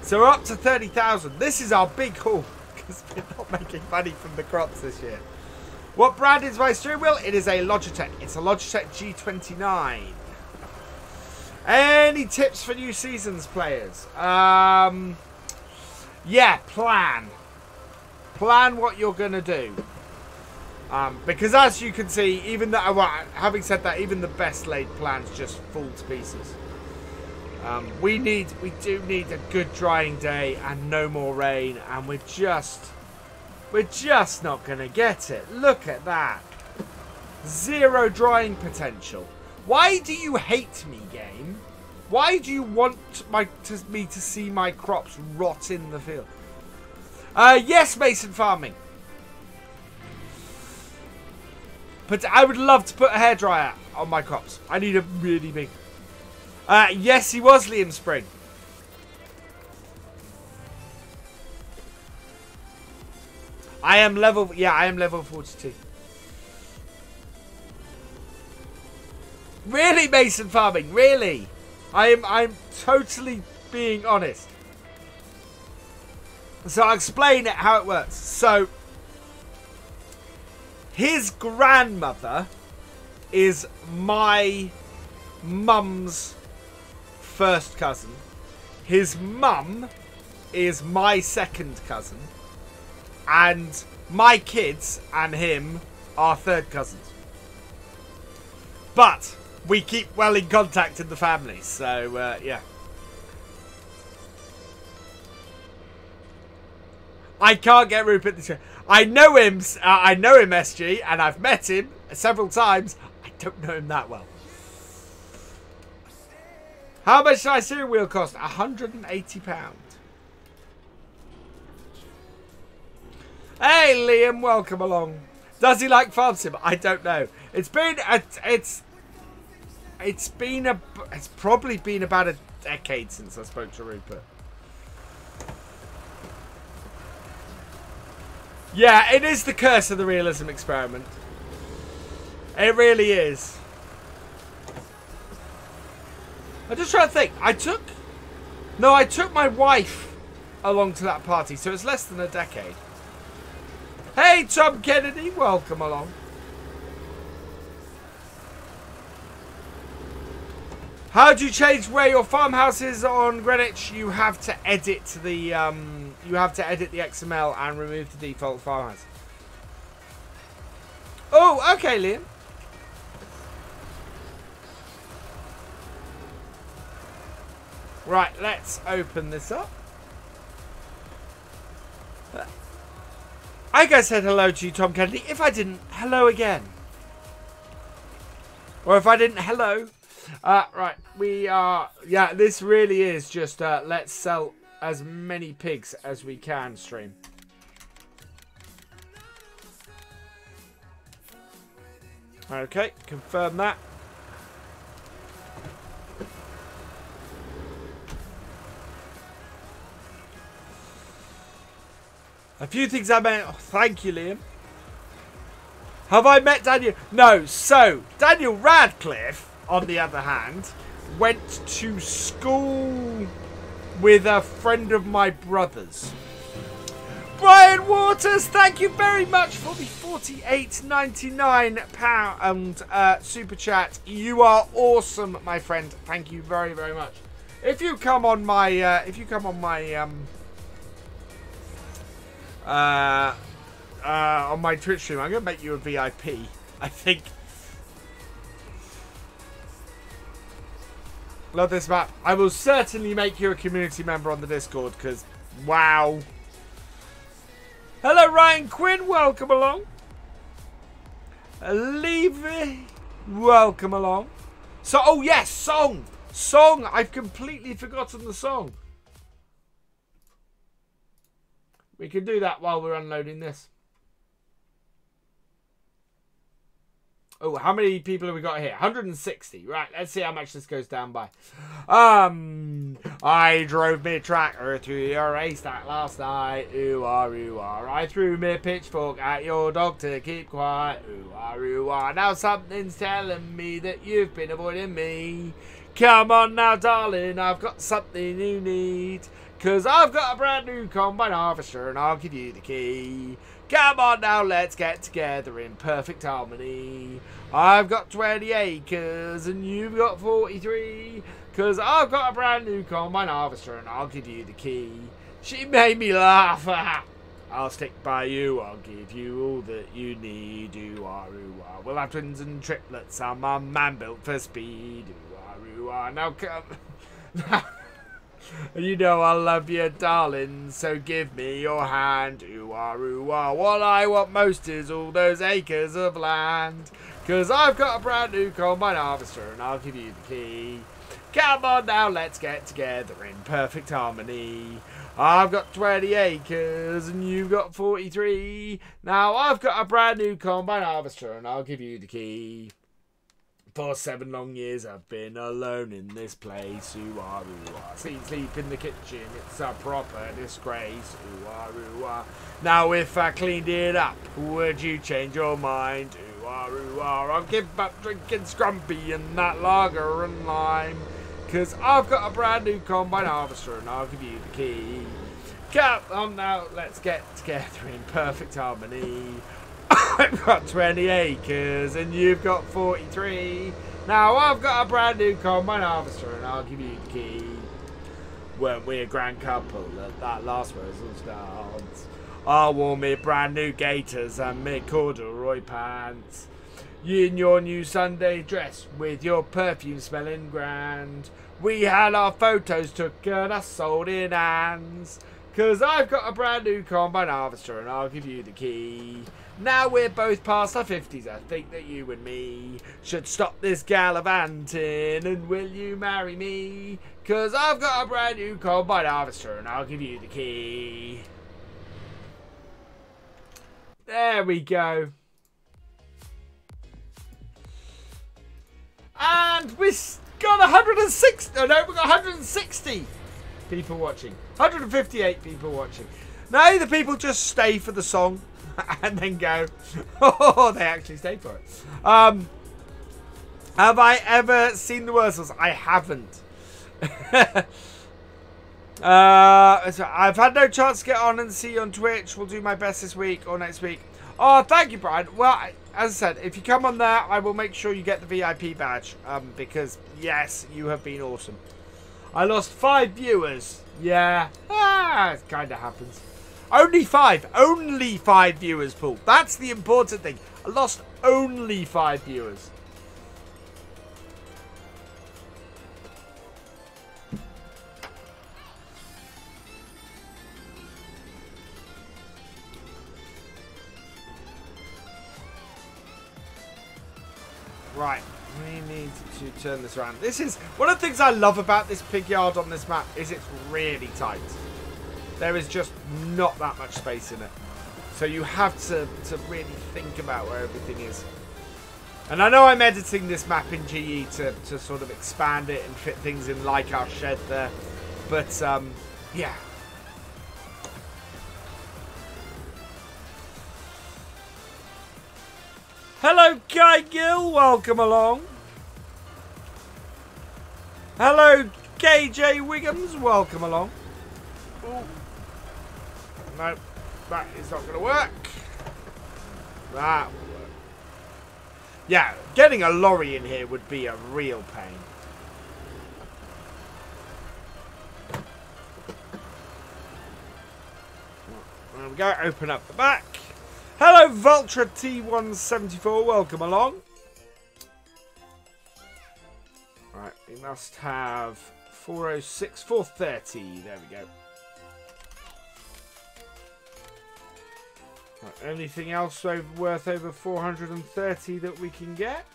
So we're up to 30,000. This is our big haul [laughs] because we're not making money from the crops this year. What brand is my steering wheel? It is a Logitech. It's a Logitech G29. Any tips for new seasons players? Um, yeah, plan. Plan what you're going to do. Um, because as you can see, even that, well, having said that, even the best laid plans just fall to pieces. Um, we need, we do need a good drying day and no more rain, and we're just, we're just not going to get it. Look at that. Zero drying potential. Why do you hate me, game? Why do you want my to, me to see my crops rot in the field? Uh, yes, Mason Farming. But I would love to put a hairdryer on my crops. I need a really big... Uh, yes, he was Liam Spring. I am level... Yeah, I am level 42. Really, Mason Farming? Really? I am I'm totally being honest. So I'll explain how it works. So his grandmother is my mum's first cousin. His mum is my second cousin. And my kids and him are third cousins. But we keep well in contact in the family, so uh, yeah. I can't get Rupert this year. I know him. Uh, I know him, SG, and I've met him several times. I don't know him that well. How much does my steering wheel cost? £180. Hey, Liam, welcome along. Does he like Farm Sim? I don't know. It's been a, it's it's been a it's probably been about a decade since I spoke to Rupert. Yeah, it is the curse of the realism experiment. It really is. I'm just trying to think. I took... No, I took my wife along to that party, so it's less than a decade. Hey, Tom Kennedy, welcome along. How do you change where your farmhouse is on Greenwich? You have to edit the um, you have to edit the XML and remove the default farmhouse. Oh, okay, Liam. Right, let's open this up. I guess said hello to you, Tom Kennedy. If I didn't, hello again. Or if I didn't, hello. Uh, right, we are... Yeah, this really is just uh, let's sell as many pigs as we can stream. Okay, confirm that. A few things I meant. Oh, thank you, Liam. Have I met Daniel? No. So, Daniel Radcliffe on the other hand, went to school with a friend of my brother's. Brian Waters, thank you very much for the 48.99 pound uh, super chat. You are awesome, my friend. Thank you very very much. If you come on my, uh, if you come on my, um, uh, uh, on my Twitch stream, I'm gonna make you a VIP. I think Love this map. I will certainly make you a community member on the Discord because, wow. Hello, Ryan Quinn. Welcome along. Levy. Welcome along. So, oh yes, song. Song. I've completely forgotten the song. We can do that while we're unloading this. Oh, how many people have we got here? 160. Right, let's see how much this goes down by. Um, I drove me tractor through your haystack last night. Ooh ah, ooh ah. I threw me pitchfork at your dog to keep quiet. Ooh ah, ooh ah. Now something's telling me that you've been avoiding me. Come on now, darling, I've got something you need. Cause I've got a brand new combine harvester and I'll give you the key. Come on now, let's get together in perfect harmony. I've got 20 acres and you've got 43. Cause I've got a brand new combine harvester and I'll give you the key. She made me laugh. [laughs] I'll stick by you, I'll give you all that you need. Ooh ah ooh ah. We'll have twins and triplets. I'm a man built for speed. Ooh ah ooh ah. Now come. [laughs] [laughs] You know I love you, darling, so give me your hand. Ooh ah, ooh ah. What I want most is all those acres of land. Cause I've got a brand new combine harvester and I'll give you the key. Come on now, let's get together in perfect harmony. I've got 20 acres and you've got 43. Now I've got a brand new combine harvester and I'll give you the key. For seven long years I've been alone in this place. Ooh ah ooh ah. Sleep, sleep in the kitchen. It's a proper disgrace. Ooh ah ooh ah. Now if I cleaned it up, would you change your mind? Ooh ah ooh ah. I'll give up drinking scrumpy and that lager and lime. Cause I've got a brand new combine harvester and I'll give you the key. Come on now, let's get together in perfect harmony. I've got 20 acres and you've got 43. Now I've got a brand new combine harvester and I'll give you the key. Weren't we a grand couple at that last Rosal's dance? I wore me brand new gaiters and me corduroy pants. You in your new Sunday dress with your perfume smelling grand. We had our photos took and us sold in hands. Cause I've got a brand new combine harvester and I'll give you the key. Now we're both past our 50s, I think that you and me should stop this gallivanting and will you marry me? Cause I've got a brand new combine harvester and I'll give you the key. There we go. And we've got 160. Oh no, we've got 160 people watching. 158 people watching. Now the people just stay for the song [laughs] and then go, [laughs] oh, they actually stay for it. Um, have I ever seen the Wurzels? I haven't. [laughs] uh, I've had no chance to get on and see you on Twitch. We'll do my best this week or next week. Oh, thank you, Brian. Well, as I said, if you come on there, I will make sure you get the VIP badge. Um, because, yes, you have been awesome. I lost five viewers. Yeah. Ah, it kind of happens. Only five. Only five viewers, Paul. That's the important thing. I lost only five viewers. Right, we need to turn this around. This is one of the things I love about this pig yard on this map is it's really tight. There is just not that much space in it. So you have to, to really think about where everything is. And I know I'm editing this map in GE to, to sort of expand it and fit things in like our shed there. But, um, yeah, Hello, Guy Gill. Welcome along. Hello, KJ Wiggums. Welcome along. Ooh. No, that is not going to work. That will work. Yeah, getting a lorry in here would be a real pain. There we go. Open up the back. Hello, Vultra T174. Welcome along. Right, we must have 406, 430. There we go. Right, anything else over, worth over 430 that we can get?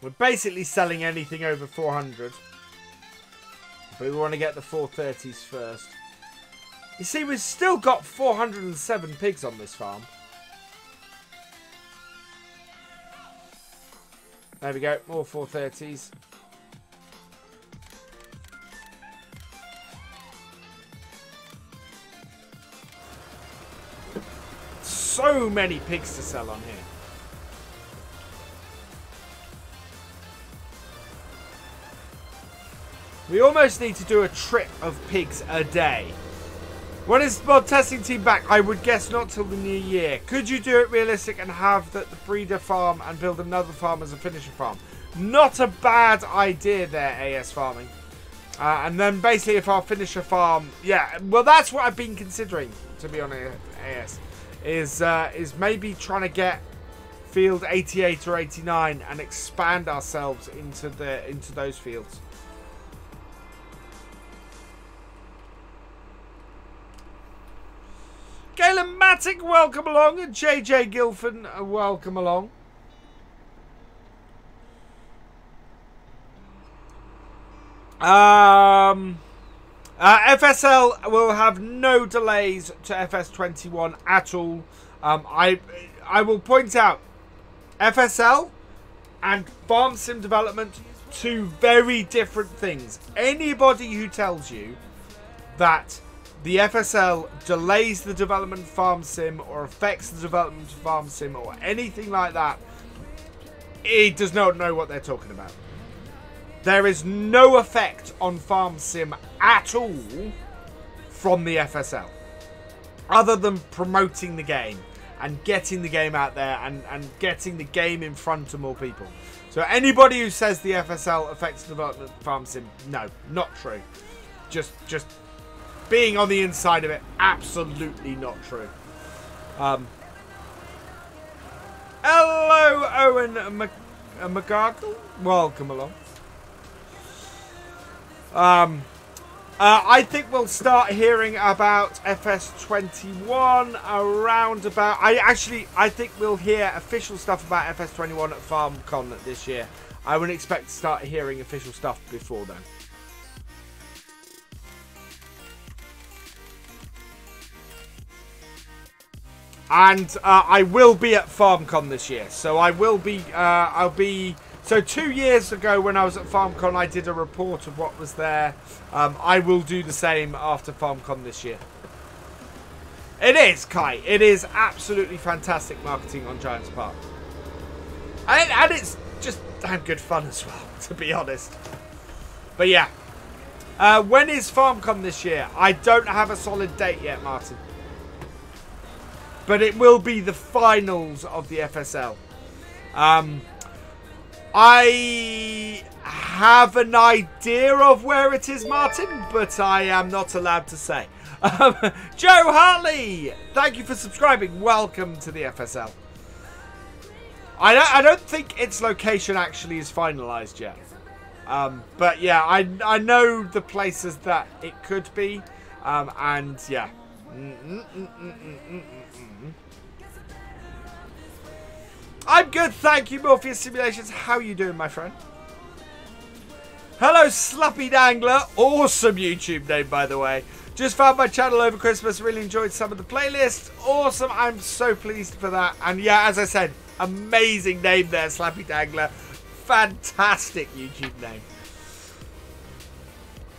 We're basically selling anything over 400. But we want to get the 430s first. You see, we've still got 407 pigs on this farm. There we go, more 430s. So many pigs to sell on here. We almost need to do a trip of pigs a day. When is mod testing team back? I would guess not till the new year. Could you do it realistic and have the, the breeder farm and build another farm as a finisher farm? Not a bad idea there, AS Farming. Uh, and then basically if our finisher farm... Yeah, well that's what I've been considering, to be honest, AS. Is, uh, is maybe trying to get field 88 or 89 and expand ourselves into the into those fields. Galen Matic, welcome along. And JJ Gilfin, uh, welcome along. Um, uh, FSL will have no delays to FS21 at all. Um, I I will point out FSL and farm sim development two very different things. Anybody who tells you that the FSL delays the development of farm sim or affects the development of farm sim or anything like that, it does not know what they're talking about. There is no effect on farm sim at all from the FSL other than promoting the game and getting the game out there and, and getting the game in front of more people. So anybody who says the FSL affects the development of farm sim, no, not true. Just just being on the inside of it, absolutely not true. Um, hello, Owen McGargle. Welcome along. Um, uh, I think we'll start hearing about FS21 around about. I actually, I think we'll hear official stuff about FS21 at FarmCon this year. I wouldn't expect to start hearing official stuff before then. and uh, I will be at FarmCon this year. So I will be, uh, I'll be. So two years ago, when I was at FarmCon, I did a report of what was there. Um, I will do the same after FarmCon this year. It is, Kai. It is absolutely fantastic marketing on Giants Park, and, and it's just damn good fun as well, [laughs] to be honest. But yeah, uh, when is FarmCon this year? I don't have a solid date yet, Martin. But it will be the finals of the FSL. Um, I have an idea of where it is, Martin, but I am not allowed to say. Um, [laughs] Joe Hartley, thank you for subscribing. Welcome to the FSL. I don't, I don't think its location actually is finalised yet. Um, but yeah, I, I know the places that it could be. Um, and yeah. Mm -mm -mm I'm good, thank you, Morpheus Simulations. How are you doing, my friend? Hello, Slappy Dangler. Awesome YouTube name, by the way. Just found my channel over Christmas. Really enjoyed some of the playlists. Awesome. I'm so pleased for that. And yeah, as I said, amazing name there, Slappy Dangler. Fantastic YouTube name.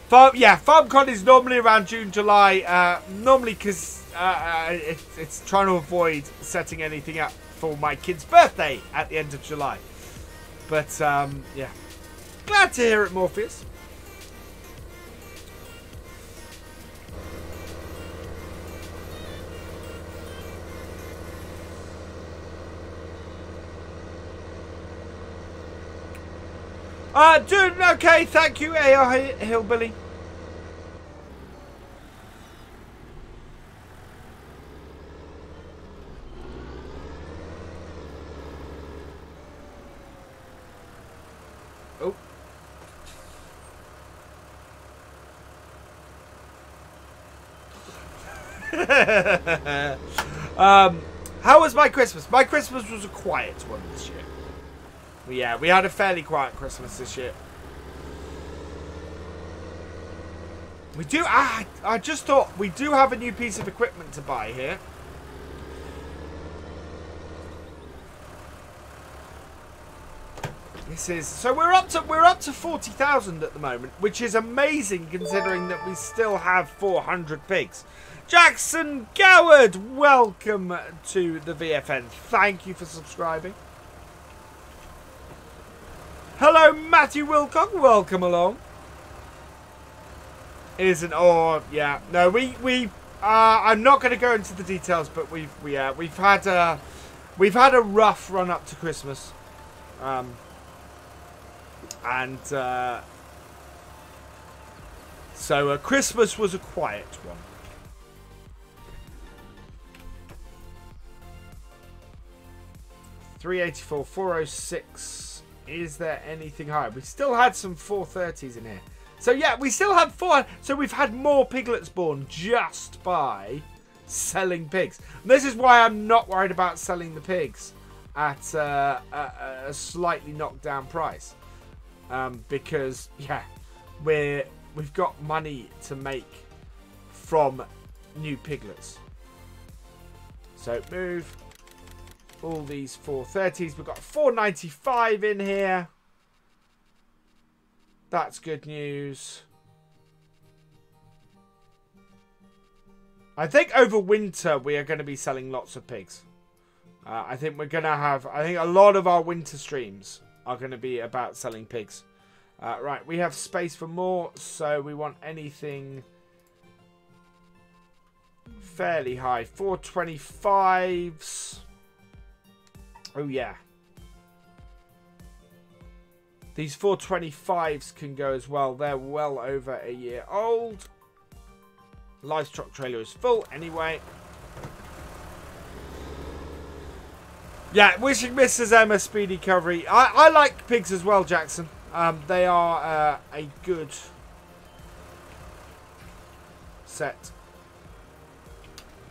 Farm, yeah, FarmCon is normally around June, July. Uh, normally because uh, uh, it, it's trying to avoid setting anything up for my kid's birthday at the end of July. But, um, yeah. Glad to hear it, Morpheus. Uh, doing okay, thank you, AR Hillbilly. [laughs] um, how was my Christmas? My Christmas was a quiet one this year. Yeah, we had a fairly quiet Christmas this year. We do. I, I just thought we do have a new piece of equipment to buy here. This is so we're up to we're up to forty thousand at the moment, which is amazing considering that we still have four hundred pigs. Jackson Goward, welcome to the VFN. Thank you for subscribing. Hello, Matthew Wilcock. Welcome along. Isn't or yeah no we we uh, I'm not going to go into the details, but we've we uh, we've had a we've had a rough run up to Christmas, um, and uh, so uh, Christmas was a quiet one. Three eighty four, four oh six. Is there anything higher? We still had some four thirties in here. So yeah, we still have four. So we've had more piglets born just by selling pigs. And this is why I'm not worried about selling the pigs at uh, a, a, slightly knocked down price. Um, because yeah, we're we've got money to make from new piglets. So move all these 430s. We've got 495 in here. That's good news. I think over winter we are going to be selling lots of pigs. Uh, I think we're going to have... I think a lot of our winter streams are going to be about selling pigs. Uh, right, we have space for more, so we want anything fairly high. 425s. Oh, yeah. These 425s can go as well. They're well over a year old. Livestock trailer is full anyway. Yeah, wishing Mrs. Emma speedy recovery. I, I like pigs as well, Jackson. Um, they are uh, a good set.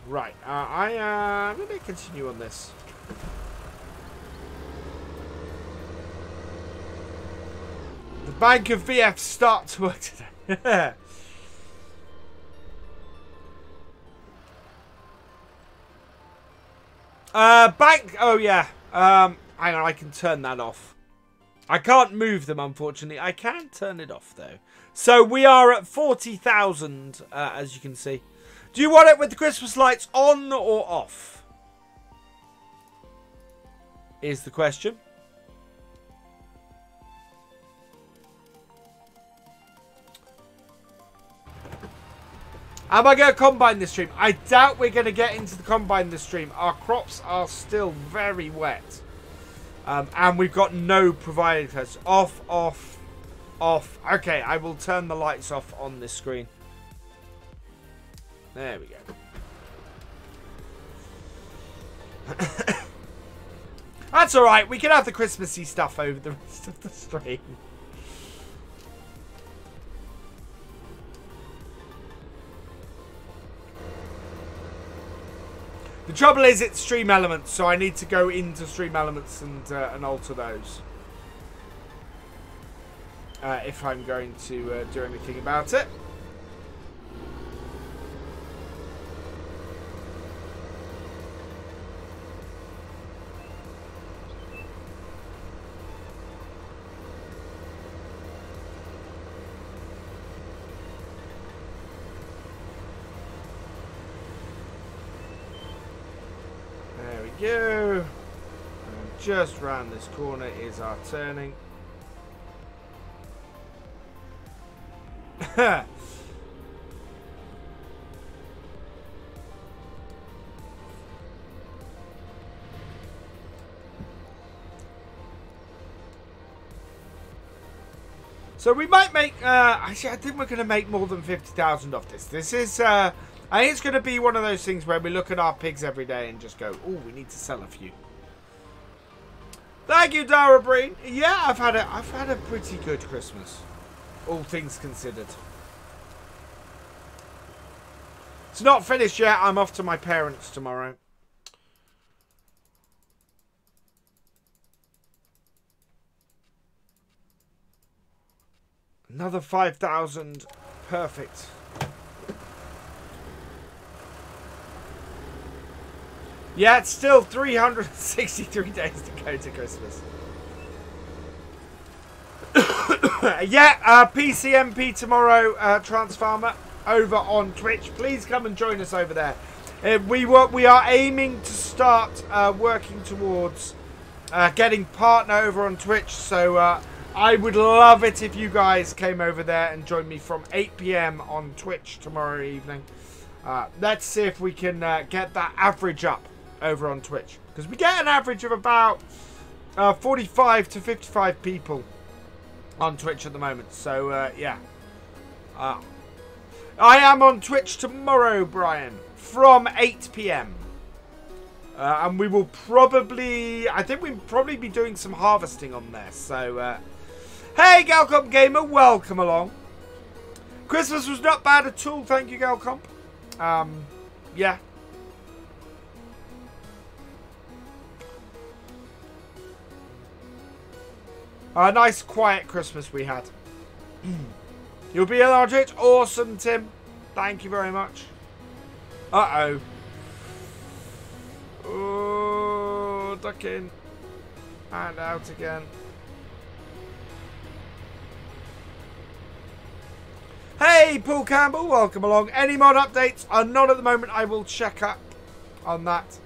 Right, uh, I, uh, let me continue on this. Bank of VF starts work today. [laughs] uh, bank. Oh yeah. Um, hang on, I can turn that off. I can't move them, unfortunately. I can turn it off though. So we are at forty thousand, uh, as you can see. Do you want it with the Christmas lights on or off? Is the question. Am I going to combine this stream? I doubt we're going to get into the combine this stream. Our crops are still very wet. Um, and we've got no provided tests. Off, off, off. Okay, I will turn the lights off on this screen. There we go. [coughs] That's alright. We can have the Christmassy stuff over the rest of the stream. Trouble is it's Stream Elements, so I need to go into Stream Elements and, uh, and alter those. Uh, if I'm going to uh, do anything about it. Just round this corner is our turning. [laughs] So we might make, uh, actually I think we're going to make more than 50,000 off this. This is, uh, I think it's going to be one of those things where we look at our pigs every day and just go, oh, we need to sell a few. Thank you, Dara Breen. Yeah, I've had a, I've had a pretty good Christmas, all things considered. It's not finished yet. I'm off to my parents tomorrow. Another 5,000. Perfect. Yeah, it's still 363 [laughs] days to go to Christmas. [coughs] yeah, uh, PCMP tomorrow, uh, over on Twitch. Please come and join us over there. Uh, we were, we are aiming to start uh, working towards uh, getting partner over on Twitch. So uh, I would love it if you guys came over there and joined me from 8 p.m. on Twitch tomorrow evening. Uh, let's see if we can get that average up over on Twitch. Because we get an average of about uh, 45 to 55 people on Twitch at the moment. So, uh, yeah. Uh, I am on Twitch tomorrow, Brian, from 8 p.m. Uh, and we will probably, I think we'll probably be doing some harvesting on there. So, uh, hey, Galcomp Gamer, welcome along. Christmas was not bad at all, thank you, Galcomp. Um, yeah. A nice quiet Christmas we had. [clears throat] You'll be a it. Awesome, Tim. Thank you very much. Uh-oh. Oh, duck in. And out again. Hey, Paul Campbell, welcome along. Any mod updates uh, are not at the moment. I will check up on that.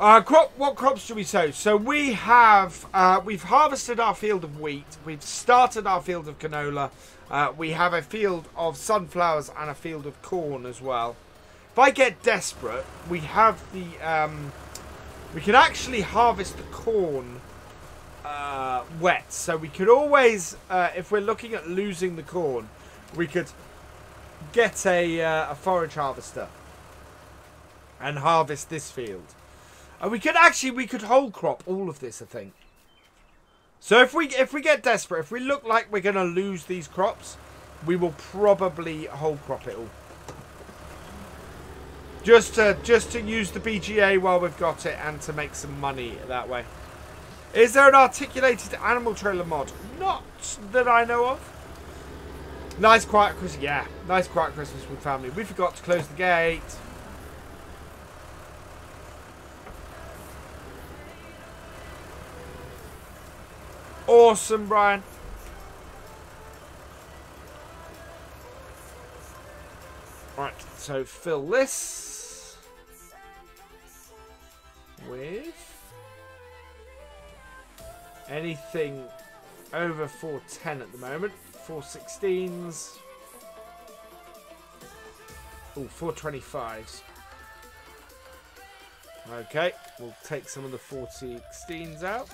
Uh, crop, what crops do we sow? So we have, uh, we've harvested our field of wheat. We've started our field of canola. Uh, we have a field of sunflowers and a field of corn as well. If I get desperate, we have the... Um, we can actually harvest the corn uh, wet. So we could always, uh, if we're looking at losing the corn, we could get a, uh, a forage harvester and harvest this field. And we could actually, we could whole crop all of this, I think. So if we if we get desperate, if we look like we're going to lose these crops, we will probably whole crop it all. Just to, just to use the BGA while we've got it and to make some money that way. Is there an articulated animal trailer mod? Not that I know of. Nice quiet Christmas. Yeah, nice quiet Christmas with family. We forgot to close the gate. Awesome, Brian. Right, so fill this with anything over 410 at the moment. 416s. Oh, 425s. Okay, we'll take some of the 416s out.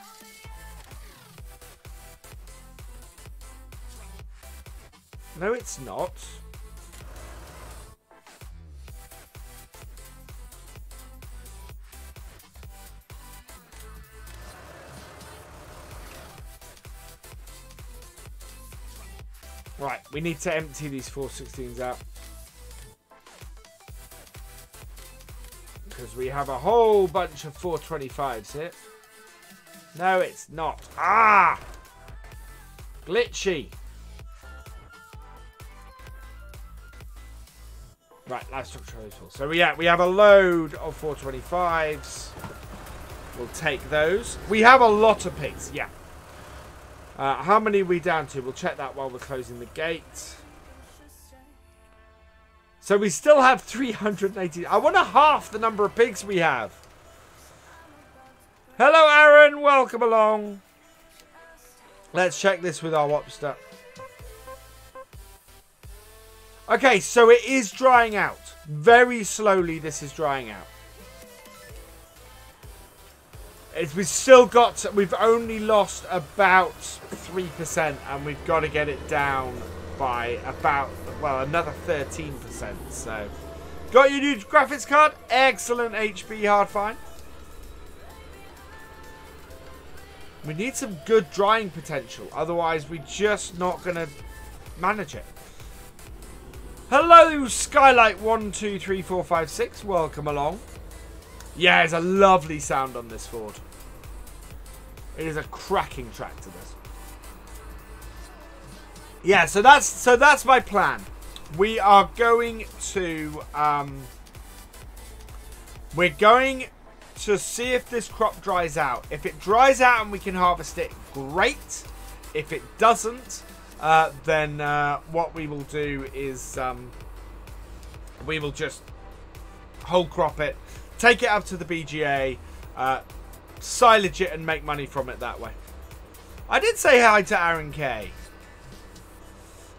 No, it's not. Right, we need to empty these 416s out. Because we have a whole bunch of 425s here. No, it's not. Ah! Glitchy. Full. So yeah, we have a load of 425s. We'll take those. We have a lot of pigs, yeah. Uh, how many are we down to? We'll check that while we're closing the gate. So we still have 380. I want half the number of pigs we have. Hello, Aaron. Welcome along. Let's check this with our Wopstr. Okay, so it is drying out. Very slowly, this is drying out. We've still got, we've only lost about 3% and we've got to get it down by about, well, another 13%. So, got your new graphics card? Excellent HP hard fine. We need some good drying potential. Otherwise, we're just not going to manage it. Hello, Skylight123456. Welcome along. Yeah, it's a lovely sound on this Ford. It is a cracking track to this. Yeah, so that's so that's my plan. We are going to um we're going to see if this crop dries out. If it dries out and we can harvest it, great. If it doesn't, uh, then uh, what we will do is um, we will just whole crop it, take it up to the BGA, uh, silage it, and make money from it that way. I did say hi to Aaron K.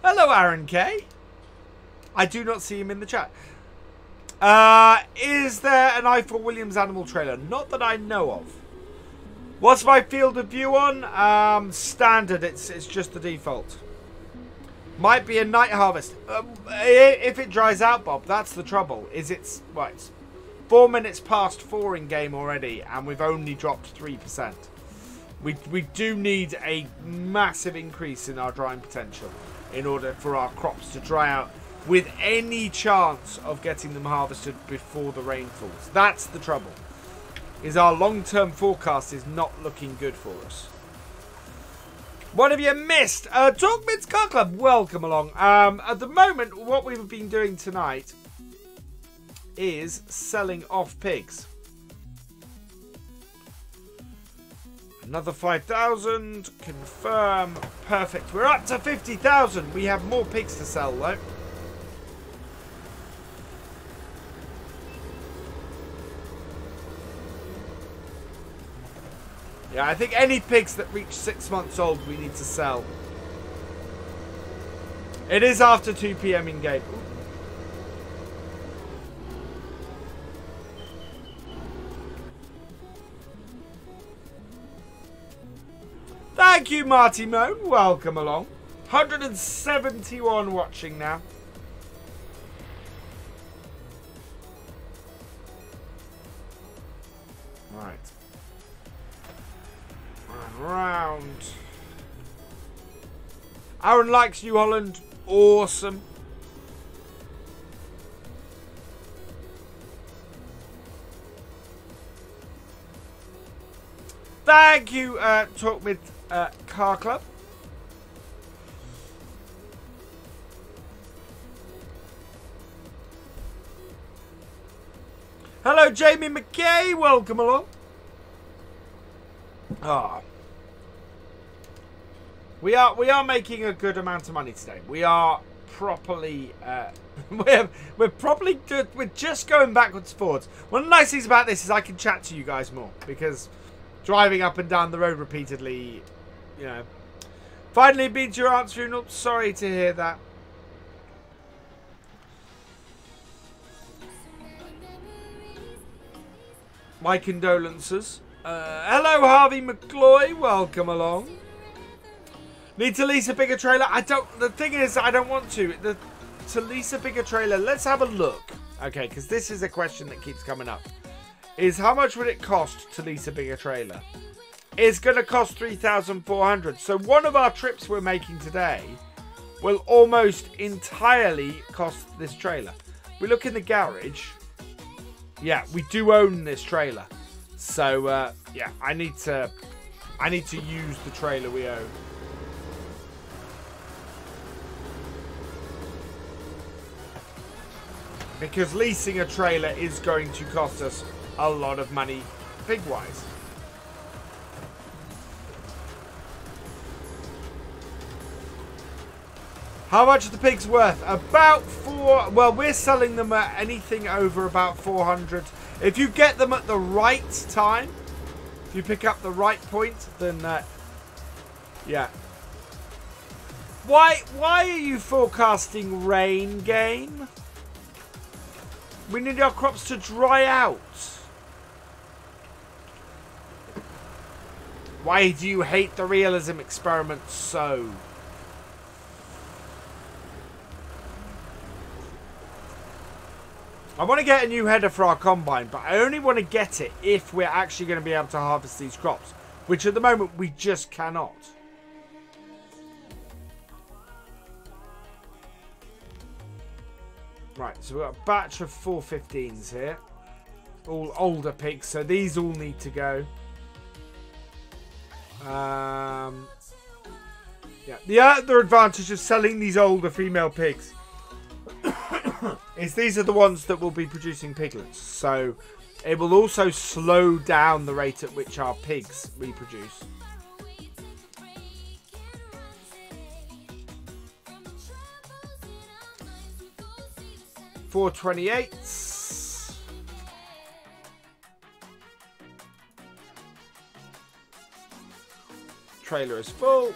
Hello, Aaron K. I do not see him in the chat. Uh, is there an Ifor Williams animal trailer? Not that I know of. What's my field of view on? Um, standard. It's it's just the default. Might be a night harvest. Um, if it dries out, Bob, that's the trouble. Is it's well, four minutes past four in game already, and we've only dropped three percent. We we do need a massive increase in our drying potential in order for our crops to dry out with any chance of getting them harvested before the rain falls. That's the trouble. Is our long-term forecast is not looking good for us. What have you missed? Uh, Talkbits Car Club, welcome along. Um, at the moment, what we've been doing tonight is selling off pigs. Another 5,000. Confirm. Perfect. We're up to 50,000. We have more pigs to sell, though. Yeah, I think any pigs that reach six months old we need to sell. It is after 2 p.m. in game. Thank you, Marty Moan. Welcome along. 171 watching now. Round. Aaron likes New Holland. Awesome. Thank you, uh, Talk with uh, Car Club. Hello, Jamie McKay. Welcome along. Ah. Oh. We are we are making a good amount of money today. We are properly uh, [laughs] we're we're properly good. We're just going backwards forwards. One of the nice things about this is I can chat to you guys more because driving up and down the road repeatedly, you know. Finally been to your aunt's funeral. Sorry to hear that. My condolences. Uh, hello, Harvey McCloy. Welcome along. Need to lease a bigger trailer? I don't... The thing is, I don't want to. The, to lease a bigger trailer, let's have a look. Okay, because this is a question that keeps coming up. Is how much would it cost to lease a bigger trailer? It's going to cost 3400 So one of our trips we're making today will almost entirely cost this trailer. We look in the garage. Yeah, we do own this trailer. So, uh, yeah, I need to... I need to use the trailer we own. Because leasing a trailer is going to cost us a lot of money pig-wise. How much are the pigs worth? About four. Well, we're selling them at anything over about 400. If you get them at the right time, if you pick up the right point, then uh, yeah. Why? Why are you forecasting rain, game? We need our crops to dry out. Why do you hate the realism experiment so? I want to get a new header for our combine, but I only want to get it if we're actually going to be able to harvest these crops, which at the moment we just cannot. Right, so we've got a batch of 415s here. All older pigs, so these all need to go. Um, yeah, the other advantage of selling these older female pigs [coughs] is these are the ones that will be producing piglets. So it will also slow down the rate at which our pigs reproduce. 415 428s. Trailer is full.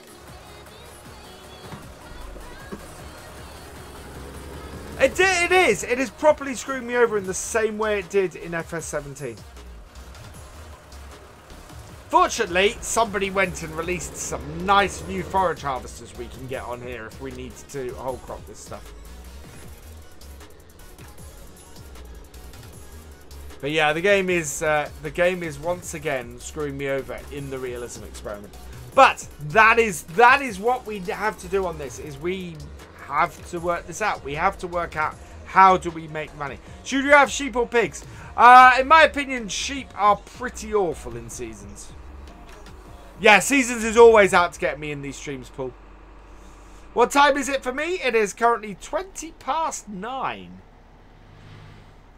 It, it is. It is properly screwing me over in the same way it did in FS17. Fortunately, somebody went and released some nice new forage harvesters we can get on here if we need to whole crop this stuff. But yeah, the game is uh, the game is once again screwing me over in the realism experiment. But that is that is what we have to do on this. Is we have to work this out. We have to work out how do we make money. Should you have sheep or pigs? Uh, in my opinion, sheep are pretty awful in seasons. Yeah, seasons is always out to get me in these streams, Paul. What time is it for me? It is currently 20 past 9.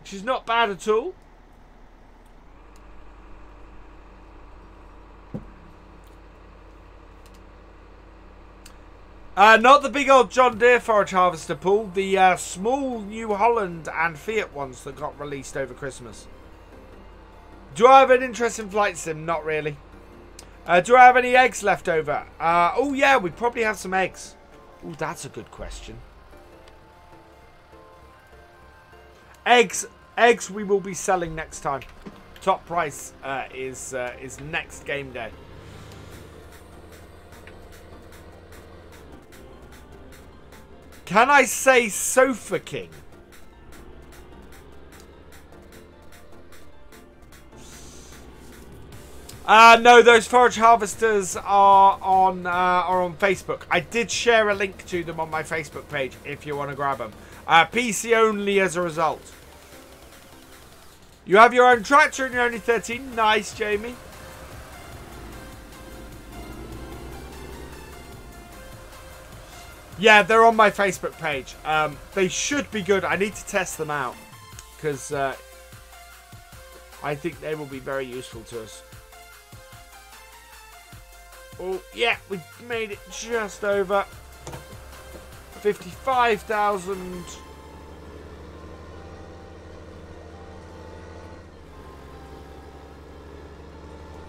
Which is not bad at all. Uh, not the big old John Deere forage harvester Paul, the uh, small New Holland and Fiat ones that got released over Christmas. Do I have an interest in flight sim? Not really. Uh, do I have any eggs left over? Uh, oh yeah, we probably have some eggs. Oh, that's a good question. Eggs, eggs we will be selling next time. Top price uh, is uh, is next game day. Can I say Sofa King? Uh, no, those forage harvesters are on uh, are on Facebook. I did share a link to them on my Facebook page if you want to grab them. Uh, PC only as a result. You have your own tractor and you're only 13. Nice, Jamie. Yeah, they're on my Facebook page. Um, they should be good. I need to test them out because uh, I think they will be very useful to us. Oh, yeah, we made it just over 55,000.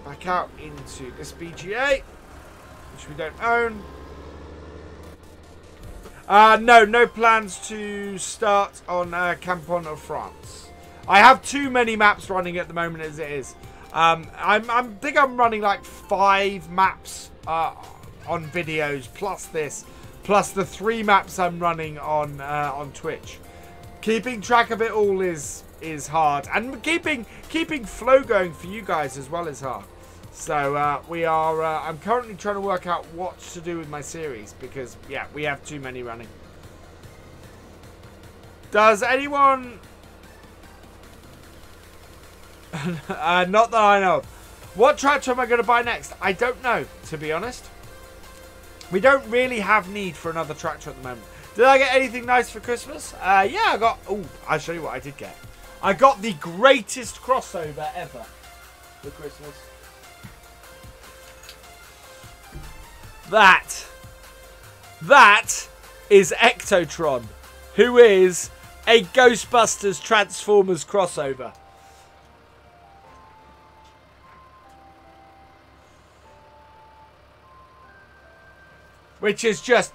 Back out into this BGA, which we don't own. Uh, no, no plans to start on uh, Camp-on of France. I have too many maps running at the moment as it is. Um, I'm, I think I'm running like five maps uh, on videos, plus this, plus the three maps I'm running on uh, on Twitch. Keeping track of it all is is hard, and keeping keeping flow going for you guys as well is hard. So uh, we are. Uh, I'm currently trying to work out what to do with my series because yeah, we have too many running. Does anyone? [laughs] uh, not that I know. What tractor am I going to buy next? I don't know, to be honest. We don't really have need for another tractor at the moment. Did I get anything nice for Christmas? Uh, yeah, I got... Oh, I'll show you what I did get. I got the greatest crossover ever for Christmas. That, that is Ectotron, who is a Ghostbusters Transformers crossover. Which is just